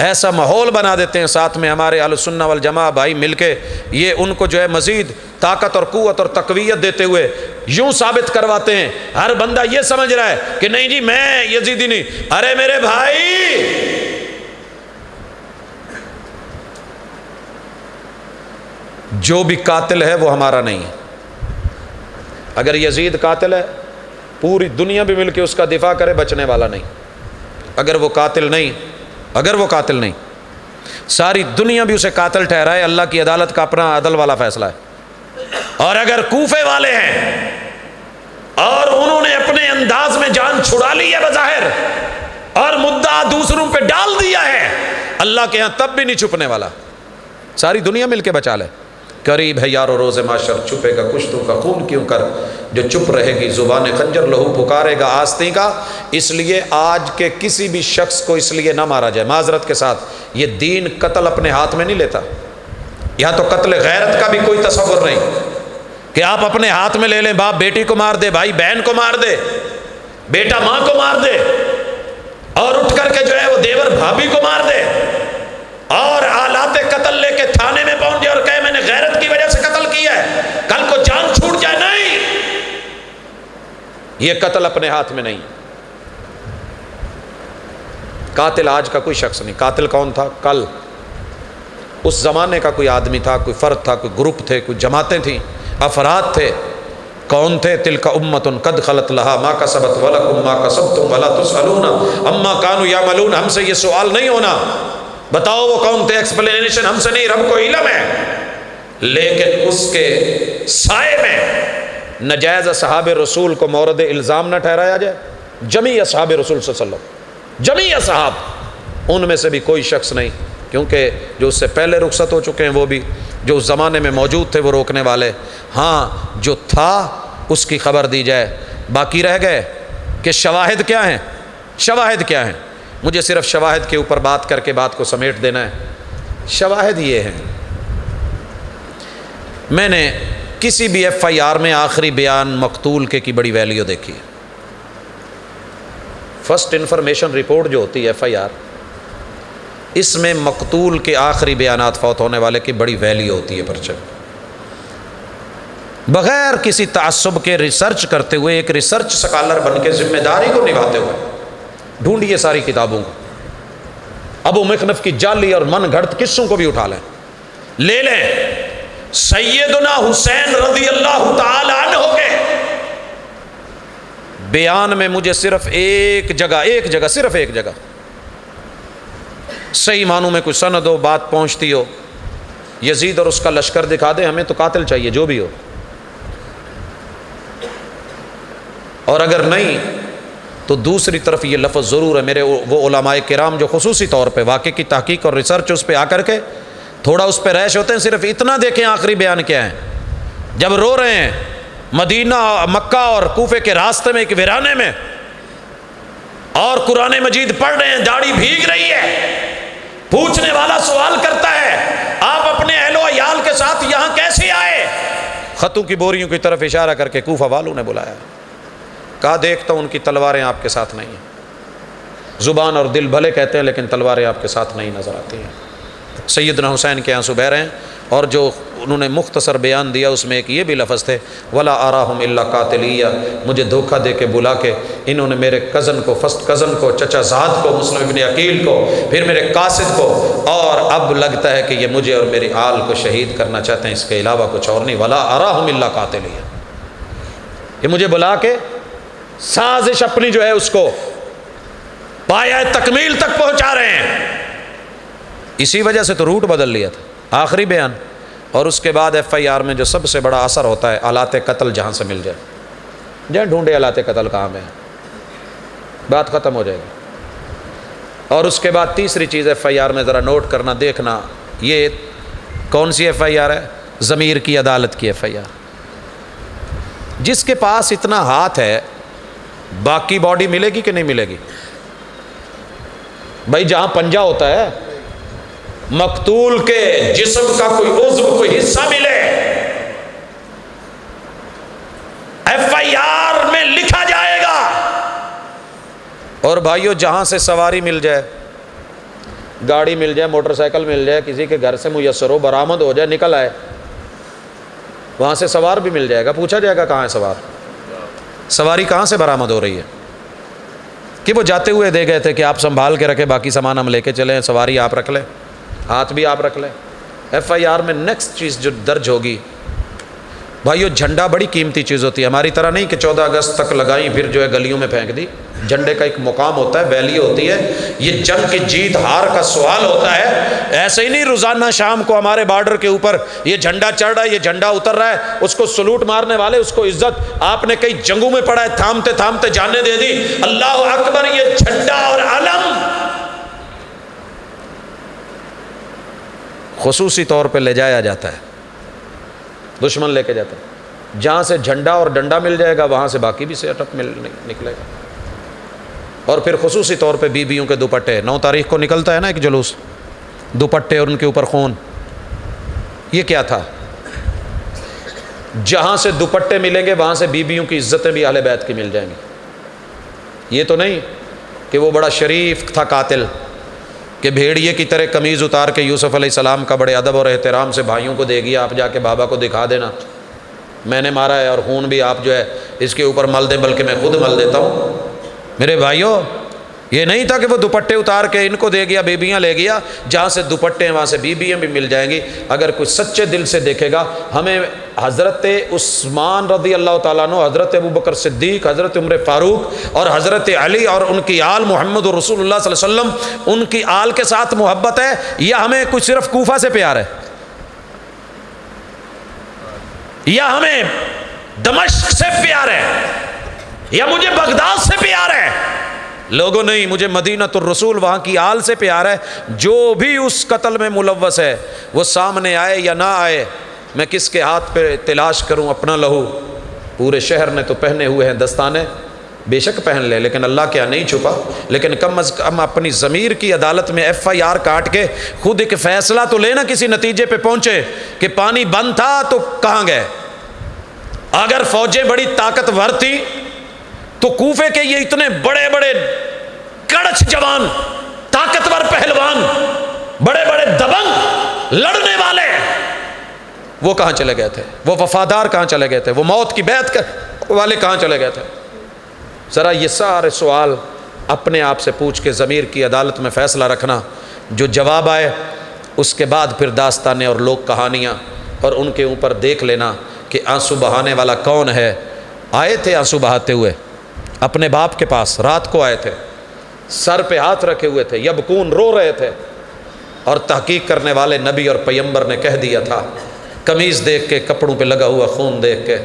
ऐसा माहौल बना देते हैं साथ में हमारे आलसन्ना वाल जमा भाई मिलके। ये उनको जो है मज़ीद ताकत और क़वत और तकवीत देते हुए यूँ साबित करवाते हैं। हर बंदा ये समझ रहा है कि नहीं जी, मैं यजीदी नहीं। अरे मेरे भाई! जो भी कातिल है वो हमारा नहीं है। अगर यजीद कातिल है पूरी दुनिया भी मिलके उसका दिफा करे, बचने वाला नहीं। अगर वो कातिल नहीं, अगर वो कातिल नहीं, सारी दुनिया भी उसे कातिल ठहराए, अल्लाह की अदालत का अपना अदल वाला फैसला है। और अगर कूफे वाले हैं, और उन्होंने अपने अंदाज में जान छुड़ा ली है बजाहिर, और मुद्दा दूसरों पे डाल दिया है, अल्लाह के यहाँ तब भी नहीं छुपने वाला। सारी दुनिया मिलके बचा ले। करीब है यारो रोज़ माशर, छुपेगा कुश्तों का खून क्यों कर? जो चुप रहेगी, ज़ुबान खंजर लहू पुकारेगा आस्ती का, इसलिए आज के किसी भी शख्स को इसलिए ना मारा जाए। माजरत के साथ, ये दीन कत्ल अपने हाथ में नहीं लेता। यहाँ तो कत्ल गैरत का भी कोई तस्वुर नहीं। कि आप अपने हाथ में ले लें, बाप बेटी को मार दे, भाई बहन को मार दे, बेटा माँ को मार दे, और उठ करके जो है वो देवर भाभी को मार दे, और आलाते कत्ल लेके थाने में पहुँच जाए और मैंने गैरत की वजह से कत्ल किया है। कल को जान छूट जाए, नहीं। ये कत्ल अपने हाथ में नहीं कातिल आज का कोई शख्स नहीं। कातिल कौन था? कल। उस जमाने का कोई आदमी था, कोई फर्द था, कोई ग्रुप थे, कोई जमातें थी, अफराद थे। कौन थे? तिल का उम्मत उन कद खलत लहा माँ का सबत वलक उम्मा का सब तुम वला तुसलूना अम्मा कानू या मलून हमसे ये सवाल नहीं होना। बताओ वो कौन थे? एक्सप्लेनेशन हमसे नहीं, रब को इलम है। लेकिन उसके साय में नजायज असहाब रसूल को मौरद इल्ज़ाम न ठहराया जाए। जमी असहाब रसूल वसल्लम। जमी असहाब, उनमें से भी कोई शख्स नहीं, क्योंकि जो उससे पहले रुखसत हो चुके हैं वो भी, जो उस ज़माने में मौजूद थे वो रोकने वाले। हाँ जो था, उसकी खबर दी जाए। बाकी रह गए कि शवाहिद क्या हैं? शवाहिद क्या हैं? मुझे सिर्फ़ शवाहद के ऊपर बात करके बात को समेट देना है। शवाहद ये हैं मैंने किसी भी एफ़ आई आर में आखिरी बयान मकतूल के की बड़ी वैल्यू देखी है। फ़र्स्ट इन्फॉर्मेशन रिपोर्ट जो होती है एफ़ आई आर इसमें मकतूल के आखिरी बयान फौत होने वाले की बड़ी वैल्यू होती है परचम बग़ैर किसी तसब के रिसर्च करते हुए एक रिसर्च सकालर बन के ज़िम्मेदारी को निभाते हुए ढूंढिए सारी किताबों को। अबू मखनफ की जाली और मन घड़त किस्सों को भी उठा लें। ले लें। सैदना हुसैन रज़ी अल्लाह हो गए बयान में मुझे सिर्फ़ एक जगह एक जगह, सिर्फ़ एक जगह। सही मानू में कोई सनद हो, बात पहुँचती हो, यजीद और उसका लश्कर दिखा दे, हमें तो कातिल चाहिए, जो भी हो। और अगर नहीं तो दूसरी तरफ़ ये लफ्ज़ ज़रूर है, मेरे वो ओलामाए कराम जो खसूसी तौर पर वाकई की तहकीक और रिसर्च उस पर आकर के थोड़ा उस पर रैश होते हैं, सिर्फ़ इतना देखें आखिरी बयान क्या है। जब रो रहे हैं, मदीना, मक्का और कूफे के रास्ते में, एक वीराने में, और कुरान मजीद पढ़ रहे हैं, दाढ़ी भीग रही है, पूछने वाला सवाल करता है, आप अपने अहलो अयाल के साथ यहाँ कैसे आए? खतों की बोरियों की तरफ़ इशारा करके कूफा वालों ने बुलाया। कहा देखता हूँ उनकी तलवारें आपके साथ नहीं हैं। ज़ुबान और दिल भले कहते हैं, लेकिन तलवारें आपके साथ नहीं नज़र आती हैं। सैदना हुसैन के आँसू बह रहे हैं और जो उन्होंने मुख्तसर बयान दिया, उसमें एक ये भी लफ्ज़ थे, वला आरा हम कातलिया मुझे धोखा दे के बुला के इन्होंने मेरे कज़न को, फ़र्स्ट कज़न को, चचा जाद को, मुस्लिम इबन अकील को, फिर मेरे कासिद को, और अब लगता है कि ये मुझे और मेरी आल को शहीद करना चाहते हैं, इसके अलावा कुछ और नहीं। वला आरा हम कातलिया ये मुझे बुला के साजिश अपनी जो है उसको पाया तकमील तक पहुँचा रहे हैं। इसी वजह से तो रूट बदल लिया था। आखिरी बयान, और उसके बाद एफ़ आई आर में जो सबसे बड़ा असर होता है आलात कत्ल जहाँ से मिल जाए। जहाँ ढूंढे आलात कत्ल कहाँ में बात ख़त्म हो जाएगी। और उसके बाद तीसरी चीज़ एफ़ आई आर में ज़रा नोट करना, देखना, ये कौन सी एफ़ आई आर है? ज़मीर की अदालत की एफ़ आई आर जिसके पास इतना हाथ है, बाकी बॉडी मिलेगी कि नहीं मिलेगी? भाई, जहाँ पंजा होता है मकतूल के जिसम का कोई उज्व कोई हिस्सा मिले। एफ़ आई आर में लिखा जाएगा। और भाइयों, जहाँ से सवारी मिल जाए, गाड़ी मिल जाए, मोटरसाइकिल मिल जाए, किसी के घर से मुयसर हो, बरामद हो जाए, निकल आए, वहाँ से सवार भी मिल जाएगा। पूछा जाएगा कहाँ है सवार? सवारी कहाँ से बरामद हो रही है? कि वो जाते हुए दे गए थे कि आप संभाल के रखें, बाकी सामान हम लेके चले सवारी आप रख लें। हाथ भी आप रख लें। एफ़ आई आर में नेक्स्ट चीज़ जो दर्ज होगी, भाई झंडा बड़ी कीमती चीज़ होती है। हमारी तरह नहीं कि चौदह अगस्त तक लगाई, फिर जो है गलियों में फेंक दी। झंडे का एक मुकाम होता है वैल्यू होती है। ये जंग की जीत हार का सवाल होता है। ऐसे ही नहीं, रोज़ाना शाम को हमारे बॉर्डर के ऊपर ये झंडा चढ़ रहा है, ये झंडा उतर रहा है, उसको सलूट मारने वाले, उसको इज़्ज़त। आपने कई जंगों में पड़ा है थामते थामते जाने दे दी। अल्लाह अकबर, ये झंडा और आलम खसूसी तौर पर ले जाया जाता है। दुश्मन लेके जाता है। जहाँ से झंडा और डंडा मिल जाएगा, वहाँ से बाकी भी से अटक मिल निकलेगा। और फिर खसूसी तौर पे बीबियों के दुपट्टे। नौ तारीख को निकलता है ना एक जुलूस? दुपट्टे और उनके ऊपर खून। ये क्या था? जहाँ से दुपट्टे मिलेंगे, वहाँ से बीबियों की इज्जतें भी आले बैत की मिल जाएँगी। ये तो नहीं कि वो बड़ा शरीफ था कातिल। कि भेड़िए की तरह कमीज़ उतार के यूसुफ सलाम का बड़े अदब और एहतराम से भाइयों को देगी, आप जाके बाबा को दिखा देना। मैंने मारा है और खून भी आप जो है इसके ऊपर मल दें, बल्कि मैं खुद मल देता हूँ। मेरे भाइयों ये नहीं था कि वो दुपट्टे उतार के इनको दे गया, बेबियाँ ले गया, जहाँ से दुपट्टे हैं, वहाँ से बीबियाँ भी मिल जाएँगी। अगर कोई सच्चे दिल से देखेगा, हमें हज़रत उस्मान रदी अल्लाह तु हज़रत अबू बकर सिद्दीक, हज़रत उम्र फ़ारूक और हज़रत अली और उनकी आल मोहम्मद रसूल वसल्लम, उनकी आल के साथ मोहब्बत है, या हमें कुछ सिर्फ़ कोफा से प्यार है? या हमें दमश्क से प्यार है? या मुझे बगदाद से प्यार है? लोगों नहीं, मुझे मदीना तो रसूल वहाँ की आल से प्यार है, जो भी उस कत्ल में मुलवस है, वो सामने आए या ना आए, मैं किसके हाथ पे तलाश करूँ अपना लहू? पूरे शहर ने तो पहने हुए हैं दस्ताने, बेशक पहन ले, लेकिन अल्लाह क्या नहीं छुपा? लेकिन कम अज़ कम अपनी ज़मीर की अदालत में एफ़ आई आर काट के खुद एक फ़ैसला तो लेना किसी नतीजे पे पहुँचे कि पानी बंद था तो कहाँ गए? अगर फ़ौजें बड़ी ताकतवर थी तो कूफे के ये इतने बड़े बड़े कड़च जवान, ताकतवर पहलवान बड़े बड़े दबंग लड़ने वाले, वो कहाँ चले गए थे? वो वफादार कहाँ चले गए थे? वो मौत की बैत कर वाले कहाँ चले गए थे? ज़रा ये सारे सवाल अपने आप से पूछ के ज़मीर की अदालत में फ़ैसला रखना, जो जवाब आए, उसके बाद फिर दास्तानें और लोक कहानियाँ, और उनके ऊपर देख लेना कि आँसू बहाने वाला कौन है? आए थे आँसू बहाते हुए। अपने बाप के पास रात को आए थे, सर पे हाथ रखे हुए थे, यबकून रो रहे थे, और तहकीक करने वाले नबी और पैम्बर ने कह दिया था, कमीज़ देख के, कपड़ों पे लगा हुआ खून देख के,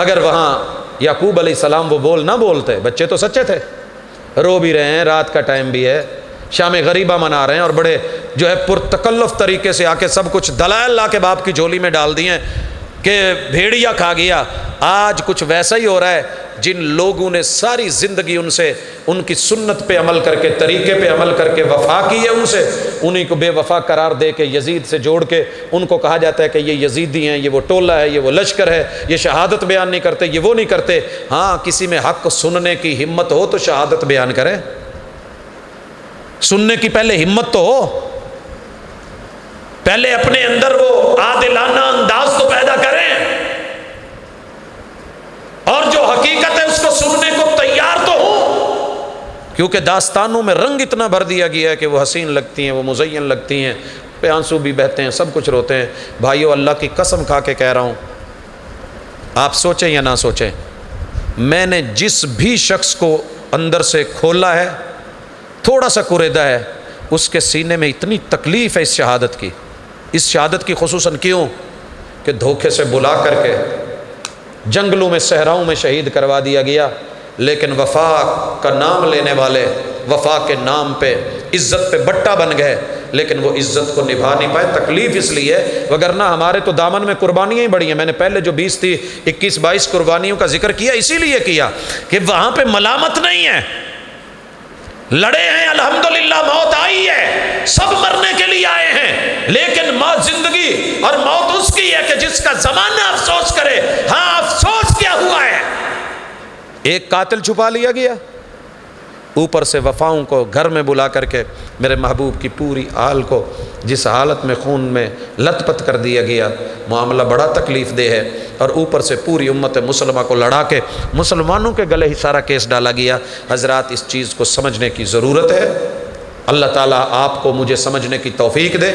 अगर वहाँ याकूब सलाम वो बोल ना बोलते, बच्चे तो सच्चे थे, रो भी रहे हैं, रात का टाइम भी है, शाम गरीबा मना रहे हैं, और बड़े जो है पुरतकल्लफ तरीके से आके सब कुछ दलाल ला के बाप की झोली में डाल दिए कि भेड़िया खा गया। आज कुछ वैसा ही हो रहा है, जिन लोगों ने सारी ज़िंदगी उनसे, उनकी सुन्नत पे अमल करके, तरीके पे अमल करके वफा की है उनसे, उन्हीं को बेवफा करार दे के, यजीद से जोड़ के, उनको कहा जाता है कि ये यजीदी हैं, ये वो टोला है, ये वो लश्कर है, ये शहादत बयान नहीं करते, ये वो नहीं करते। हाँ किसी में हक सुनने की हिम्मत हो तो शहादत बयान करें। सुनने की पहले हिम्मत तो हो। पहले अपने अंदर वो आदिलाना अंदाज तो पैदा करें। और जो हकीकत है उसको सुनने को तैयार तो हो। क्योंकि दास्तानों में रंग इतना भर दिया गया है कि वो हसीन लगती हैं, वो मुजैन लगती हैं पे आँसू भी बहते हैं, सब कुछ रोते हैं। भाइयों, अल्लाह की कसम खा के कह रहा हूँ, आप सोचें या ना सोचें, मैंने जिस भी शख्स को अंदर से खोला है, थोड़ा सा कुरेदा है, उसके सीने में इतनी तकलीफ़ है इस शहादत की। इस शहादत की खसूस क्यों? कि धोखे से बुला करके जंगलों में, सहराओं में शहीद करवा दिया गया। लेकिन वफा का नाम लेने वाले, वफा के नाम पे इज़्ज़त पे बट्टा बन गए। लेकिन वो इज़्ज़त को निभा नहीं पाए। तकलीफ़ इसलिए वगरना हमारे तो दामन में कुर्बानियाँ ही बड़ी हैं। मैंने पहले जो बीस थी, इक्कीस, बाईस कुर्बानियों का ज़िक्र किया, इसीलिए किया कि वहाँ पे मलामत नहीं है। लड़े हैं, अल्हम्दुलिल्लाह, मौत आई है। सब मरने के लिए आए हैं। लेकिन मौत ज़िंदगी और मौत उसकी है कि जिसका जमाना अफसोस करे। हाँ अफसोस क्या हुआ है? एक कातिल छुपा लिया गया। ऊपर से वफ़ाओं को घर में बुला करके मेरे महबूब की पूरी आल को जिस हालत में खून में लथपथ कर दिया गया, मामला बड़ा तकलीफ़ दे है। और ऊपर से पूरी उम्मत मुसलमा को लड़ा के मुसलमानों के गले ही सारा केस डाला गया। हज़रत, इस चीज़ को समझने की ज़रूरत है। अल्लाह ताला आपको मुझे समझने की तौफीक दे।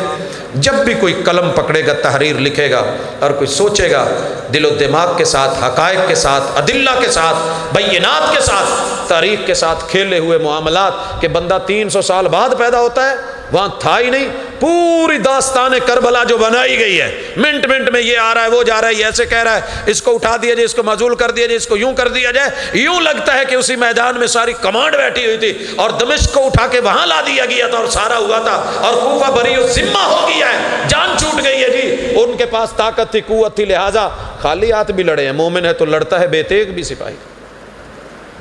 जब भी कोई कलम पकड़ेगा, तहरीर लिखेगा और कोई सोचेगा, दिलो दिमाग के साथ, हकायक के साथ, अदिल्ला के साथ बैनात के साथ, तारीख के साथ खेले हुए मामला के बंदा तीन सौ साल बाद पैदा होता है वहाँ था ही नहीं। पूरी दास्तान करबला जो बनाई गई है। मिनट मिनट में ये आ रहा है, वो जा रहा है ऐसे कह रहा है, इसको उठा दिया जाए, इसको मजूल कर दिया जाए, इसको यूँ कर दिया जाए। यूँ लगता है कि उसी मैदान में सारी कमांड बैठी हुई थी और दमिश को उठा के वहाँ ला दिया गया था और सारा हुआ था और कूफा बरी जिम्मा हो गया है। जान छूट गई है जी। उनके पास ताकत थी कुत थी, लिहाजा खाली हाथ भी लड़े हैं। मोमिन है तो लड़ता है, बेतेग भी सिपाही।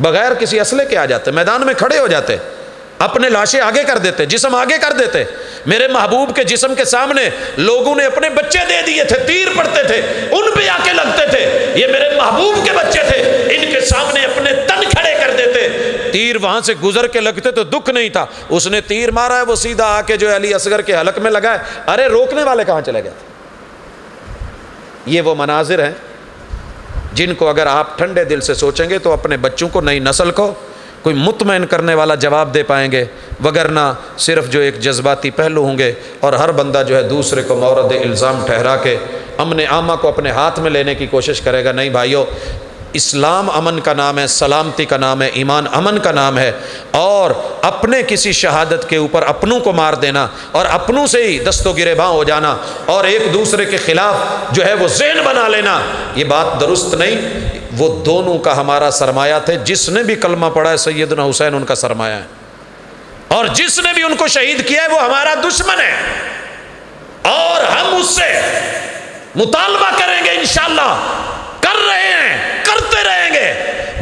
बगैर किसी असले के आ जाते, मैदान में खड़े हो जाते। अपने लाशें आगे कर देते, जिसम आगे कर देते। मेरे महबूब के जिसम के सामने लोगों ने अपने बच्चे दे दिए थे, तीर पड़ते थे, उन पे आके लगते थे। ये मेरे महबूब के बच्चे थे, इनके सामने अपने तन खड़े कर देते। तीर वहाँ से गुजर के लगते तो दुख नहीं था। उसने तीर मारा है, वो सीधा आके जो अली असगर के हलक में लगा है। अरे, रोकने वाले कहाँ चले गए? ये वो मनाजिर हैं, जिनको अगर आप ठंडे दिल से सोचेंगे तो अपने बच्चों को नई नस्ल को कोई मुतमैन करने वाला जवाब दे पाएँगे, वगरना सिर्फ़ जो एक जज्बाती पहलू होंगे और हर बंदा जो है दूसरे को मौरद इल्ज़ाम ठहरा के अमन आमा को अपने हाथ में लेने की कोशिश करेगा, नहीं भाइयों इस्लाम अमन का नाम है, सलामती का नाम है, ईमान अमन का नाम है। और अपने किसी शहादत के ऊपर अपनों को मार देना और अपनों से ही दस्तों गिरेबाँ हो जाना और एक दूसरे के ख़िलाफ़ जो है वो जहन बना लेना, ये बात दुरुस्त नहीं। वो दोनों का हमारा सरमाया थे, जिसने भी कलमा पढ़ा है सैदना हुसैन उनका सरमाया है। और जिसने भी उनको शहीद किया है, वो हमारा दुश्मन है। और हम उससे मुतालबा करेंगे इनशाला कर रहे हैं। करते रहेंगे।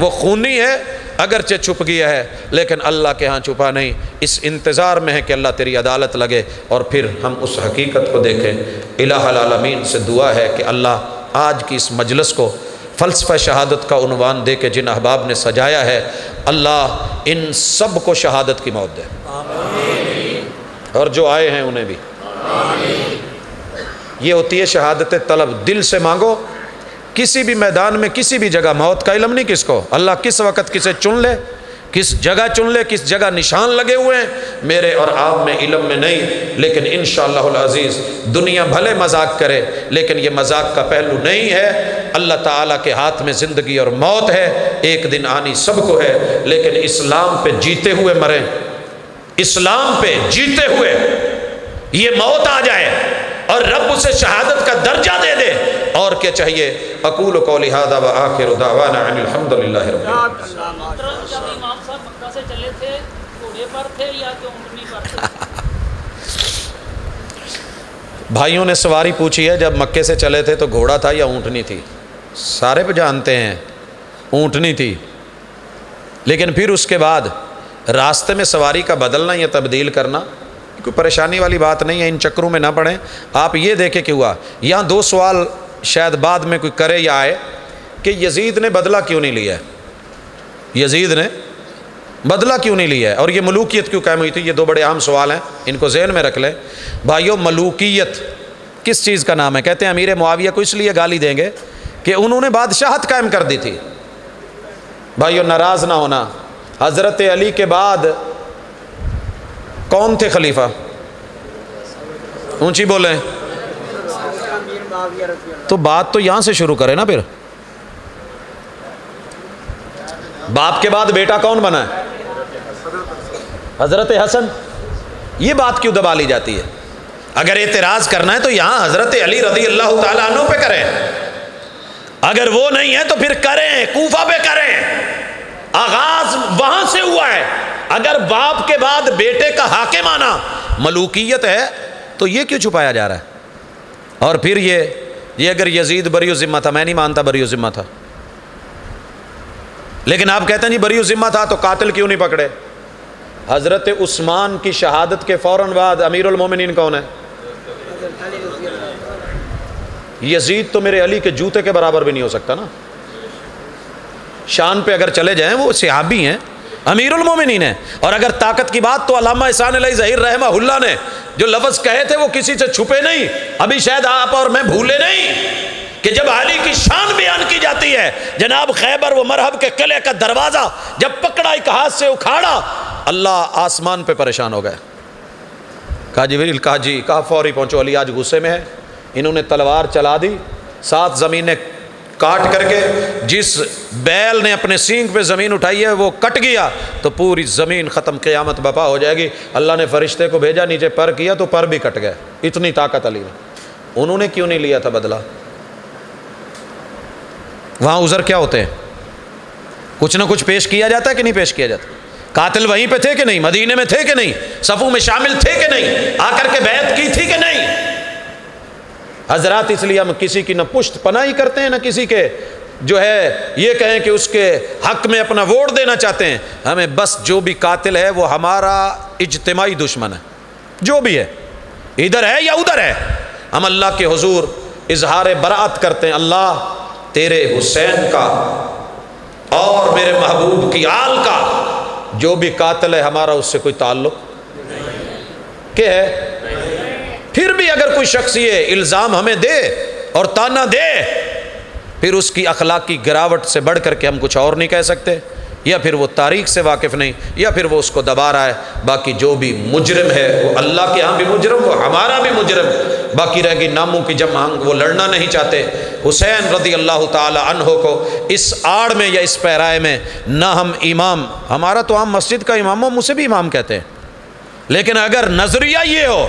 वो खूनी है अगरचे छुप गया है लेकिन अल्लाह के यहाँ छुपा नहीं। इस इंतज़ार में है कि अल्लाह तेरी अदालत लगे और फिर हम उस हकीकत को देखें। इलामीन से दुआ है कि अल्लाह आज की इस मजलस को फ़लसफ़ा शहादत का उनवान दे के जिन अहबाब ने सजाया है अल्लाह इन सबको शहादत की मौत दे। और जो आए हैं उन्हें भी। ये होती है शहादत तलब। दिल से मांगो किसी भी मैदान में, किसी भी जगह मौत का इलम नहीं किसको? अल्लाह किस वक़्त किसे चुन ले? किस जगह चुन ले? किस जगह निशान लगे हुए हैं? मेरे और आप में इलम में नहीं, लेकिन इन अज़ीज़ दुनिया भले मज़ाक करे, लेकिन ये मज़ाक का पहलू नहीं है। अल्लाह ताला के हाथ में ज़िंदगी और मौत है, एक दिन आनी सबको है, लेकिन इस्लाम पे जीते हुए मरें। इस्लाम पे जीते हुए ये मौत आ जाए और रब उसे शहादत का दर्जा दे दे। और क्या चाहिए? अकूल कौली हादा व आखिर दावाना भाइयों ने सवारी पूछी है जब मक्के से चले थे तो घोड़ा था या ऊँटनी थी? सारे पे जानते हैं ऊँटनी थी। लेकिन फिर उसके बाद रास्ते में सवारी का बदलना या तब्दील करना कोई परेशानी वाली बात नहीं है इन चक्रों में ना पड़ें। आप ये देखें कि हुआ यहाँ दो सवाल शायद बाद में कोई करे या आए कि यजीद ने बदला क्यों नहीं लिया यजीद ने बदला क्यों नहीं लिया है? और ये मलूकियत क्यों कायम हुई थी? ये दो बड़े अहम सवाल हैं, इनको जहन में रख लें। भाइयों, मलूकियत किस चीज़ का नाम है? कहते हैं, अमीर मुआविया को इसलिए गाली देंगे कि उन्होंने बादशाहत कायम कर दी थी। भाइयों, नाराज़ ना होना। हज़रत अली के बाद कौन थे खलीफा? ऊँची बोले। तो बात तो यहाँ से शुरू करें ना फिर। बाप के बाद बेटा कौन बना है? हज़रत हसन। ये बात क्यों दबा ली जाती है? अगर एतराज़ करना है तो यहाँ हज़रत अली रदी अल्लाह तु पे करें। अगर वो नहीं है तो फिर करें, कूफा पे करें। आगाज़ वहाँ से हुआ है। अगर बाप के बाद बेटे का हाके माना, मलूकियत है तो ये क्यों छुपाया जा रहा है? और फिर ये ये अगर यजीद बरी ज़िम्मा था, मैं नहीं मानता बरी ज़िम्मा था। लेकिन आप कहते हैं जी बरी ज़िम्मा था तो कातिल क्यों नहीं पकड़े? हज़रत उस्मान की शहादत के फ़ौर बाद अमीरमिन कौन है? यजीद तो मेरे अली के जूते के बराबर भी नहीं हो सकता ना। शान पे अगर चले जाएँ, वो सिहाबी हैं। अमीरमिन है। और अगर ताकत की बात तो अलामा इसान जहीर रहमा ने, जो लफ्ज़ कहे थे, वो किसी से छुपे नहीं। अभी शायद आप और मैं भूले नहीं कि जब अली की शान बयान की जाती है, जनाब खैबर, व मरहब के किले का दरवाज़ा जब पकड़ा एक हाथ से उखाड़ा, अल्लाह आसमान पे परेशान हो गए। कहा जी कहा जी, कहा, फौरी पहुँचो, अली आज गुस्से में है। इन्होंने तलवार चला दी, सात ज़मीनें काट करके जिस बैल ने अपने सींग पे ज़मीन उठाई है, वो कट गया तो पूरी ज़मीन ख़त्म, क़यामत बपा हो जाएगी। अल्लाह ने फरिश्ते को भेजा, नीचे पर किया तो पर भी कट गया। इतनी ताकत अली ने। उन्होंने क्यों नहीं लिया था बदला? वहाँ उज़र क्या होते हैं? कुछ ना कुछ पेश किया जाता है कि नहीं पेश किया जाता? कातिल वहीं पे थे कि नहीं? मदीने में थे कि नहीं? सफ़ू में शामिल थे कि नहीं? आकर के बैत की थी कि नहीं? हजरात इसलिए हम किसी की न पुष्ट पनाही करते हैं, न किसी के जो है, ये कहें कि उसके हक में अपना वोट देना चाहते हैं। हमें बस जो भी कातिल है, वो हमारा इज्तमाही दुश्मन है। जो भी है। इधर है या उधर है। हम अल्लाह के हजूर इजहार बरात करते हैं। अल्लाह तेरे हुसैन का और मेरे महबूब की आल का जो भी कातिल है, हमारा उससे कोई ताल्लुक? क्या है? फिर भी अगर कोई शख्स ये इल्ज़ाम हमें दे और ताना दे, फिर उसकी अखलाकी गिरावट से बढ़ करके हम कुछ और नहीं कह सकते। या फिर वो तारीख से वाकिफ़ नहीं, या फिर वो उसको दबा रहा है, बाकी जो भी मुजरम है, वो अल्लाह के यहाँ भी मुजरम, वो हमारा भी मुजरम। बाकी रहेगी नामों की जब हम वो लड़ना नहीं चाहते। हुसैन रदी अल्लाह तहो को इस आड़ में या इस पैराए में ना हम इमाम, हमारा तो आम मस्जिद का इमाम हो मुझे भी इमाम कहते हैं। लेकिन अगर नज़रिया ये हो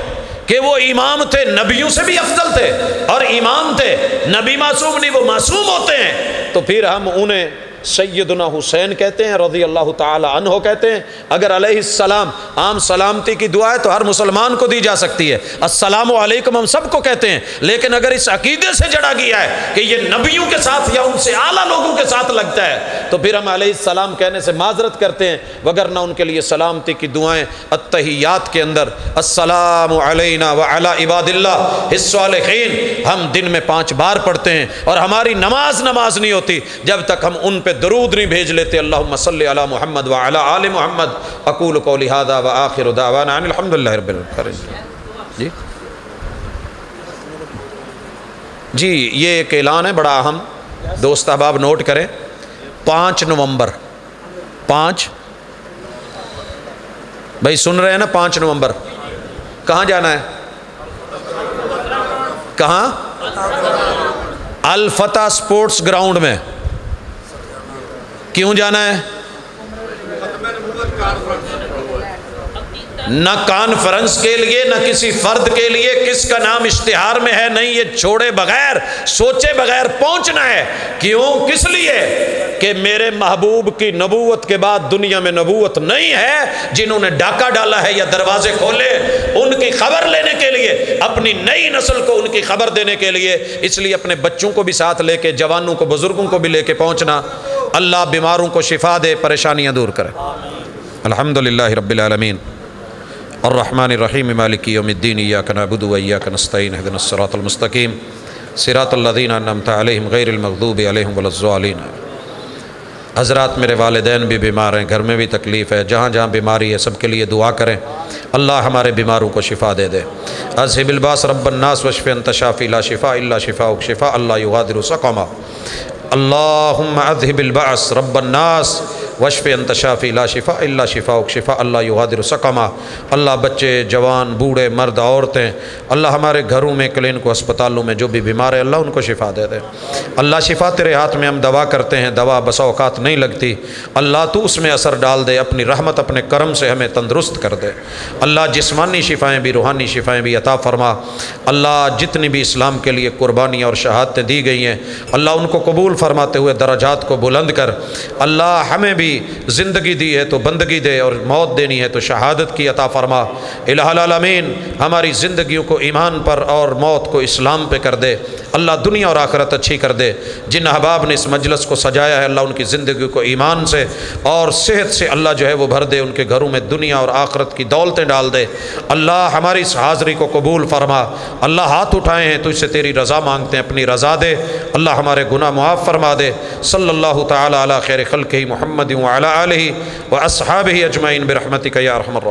कि वो इमाम थे, नबियों से भी अफजल थे, और इमाम थे, नबी मासूम नहीं, वो मासूम होते हैं। तो फिर हम उन्हें सैदना हुसैन कहते हैं रज़ी अल्लाह तहो कहते हैं, अगर अलैहिस्सलाम आम सलामती की दुआ है तो हर मुसलमान को दी जा सकती है। अस्सलाम हम सबको कहते हैं, लेकिन अगर इस अकीदे से जड़ा गया है कि ये नबियों के साथ या उनसे आला लोगों के साथ लगता है तो फिर हम अलैहिस्सलाम कहने से माजरत करते हैं वगर ना उनके लिए सलामती की दुआएँ अतहियात के अंदर, अस्सलाम व हम दिन में पाँच बार पढ़ते हैं, और हमारी नमाज़ नमाज़ नहीं होती, जब तक हम उन पर दरूद नहीं भेज लेते। अल्लाह अला मोहम्मद व अला आल मोहम्मद। अकूल को लिहादा व आखिर अलहमदिल्ला जी। जी, ये एक ऐलान है, बड़ा अहम। दोस्त अहबाब नोट करें। पाँच नवंबर। पाँच। भाई, सुन रहे हैं ना पाँच नवंबर? कहाँ जाना है? कहाँ? अलफता स्पोर्ट्स ग्राउंड में। क्यों जाना है? न कॉन्फ्रेंस के लिए, न किसी फर्द के लिए, किसका नाम इश्तिहार में है? नहीं, ये छोड़े बगैर, सोचे बगैर पहुँचना है। क्यों? किस लिए? कि मेरे महबूब की नबूवत के बाद दुनिया में नबूवत नहीं है, जिन्होंने डाका डाला है या दरवाजे खोले, उनकी खबर लेने के लिए, अपनी नई नस्ल को उनकी खबर देने के लिए, इसलिए अपने बच्चों को भी साथ लेके, जवानों को, बुज़ुर्गों को भी लेके पहुँचना। अल्लाह बीमारों को शिफा दे, परेशानियाँ दूर करे। अलहमदिल्ला रबालमीन अर्रहमानरहीम मालिकी यौमिद्दीन इय्याक नअबुदु व इय्याक नस्तईन, इहदिनस सिरातल मुस्तकीम। सिरातल लज़ीना अनअमता अलैहिम गैरिल मग़दूबि अलैहिम वलज़्ज़ालिन हज़रात मेरे वालदेन भी बीमार हैं, घर में भी तकलीफ़ है, जहाँ जहाँ बीमारी है सब के लिए दुआ करें। अल्लाह हमारे बीमारों को शिफा दे दे। अजहिबिलबास रब्बन्नास वशफ़ अंतशाफ़ी ला शिफ़ा इल्ला शिफ़ा शिफ़ा अल्लाह युगादिर सकमा। अल्लाहुम्मा अजहबिलबास रब्बन्नास वशफ़ अंतशाफ़ी ला शिफ़ा अल्ला शिफ़ा शिफ़ा अल्लाह युहादिर सकमा। अल्लाह बच्चे, जवान, बूढ़े, मर्द, औरतें, अल्लाह हमारे घरों में क्लिनिक अस्पतालों में, जो भी बीमार है, अल्लाह उनको शिफा दे दे। अल्लाह शिफा तेरे हाथ में हम दवा करते हैं, दवा बसाओकात नहीं लगती। अल्लाह तू उसमें असर डाल दे, अपनी रहमत, अपने करम से हमें तंदरुस्त कर दे। अल्लाह जिसमानी शिफाएँ भी, रूहानी शिफाएँ भी अता फरमा। अल्लाह जितनी भी इस्लाम के लिए कुर्बानियाँ और शहादतें दी गई हैं, अल्लाह उनको कबूल फरमाते हुए दराजात को बुलंद कर। अल्लाह हमें भी भी ज़िंदगी दी है तो बंदगी दे और मौत देनी है तो शहादत की अता फरमा। इलामीन हमारी ज़िंदगी को ईमान पर और मौत को इस्लाम पे कर दे। अल्लाह दुनिया और आखरत अच्छी कर दे। जिन अहबाब ने इस मजलस को सजाया है, अल्लाह उनकी ज़िंदगी को ईमान से और सेहत से अल्लाह जो है वो भर दे, उनके घरों में दुनिया और आखरत की दौलतें डाल दे। अल्लाह हमारी इस हाज़री को कबूल फरमा। अल्लाह हाथ उठाए हैं तो इससे तेरी रज़ा मांगते हैं, अपनी रज़ा दे। अल्लाह हमारे गुना मुआफ़ फरमा दे। सल्ला तला खैर खल के ही मोहम्मद वाला व असहाब ही अजमाइन बरहमत का या रहमर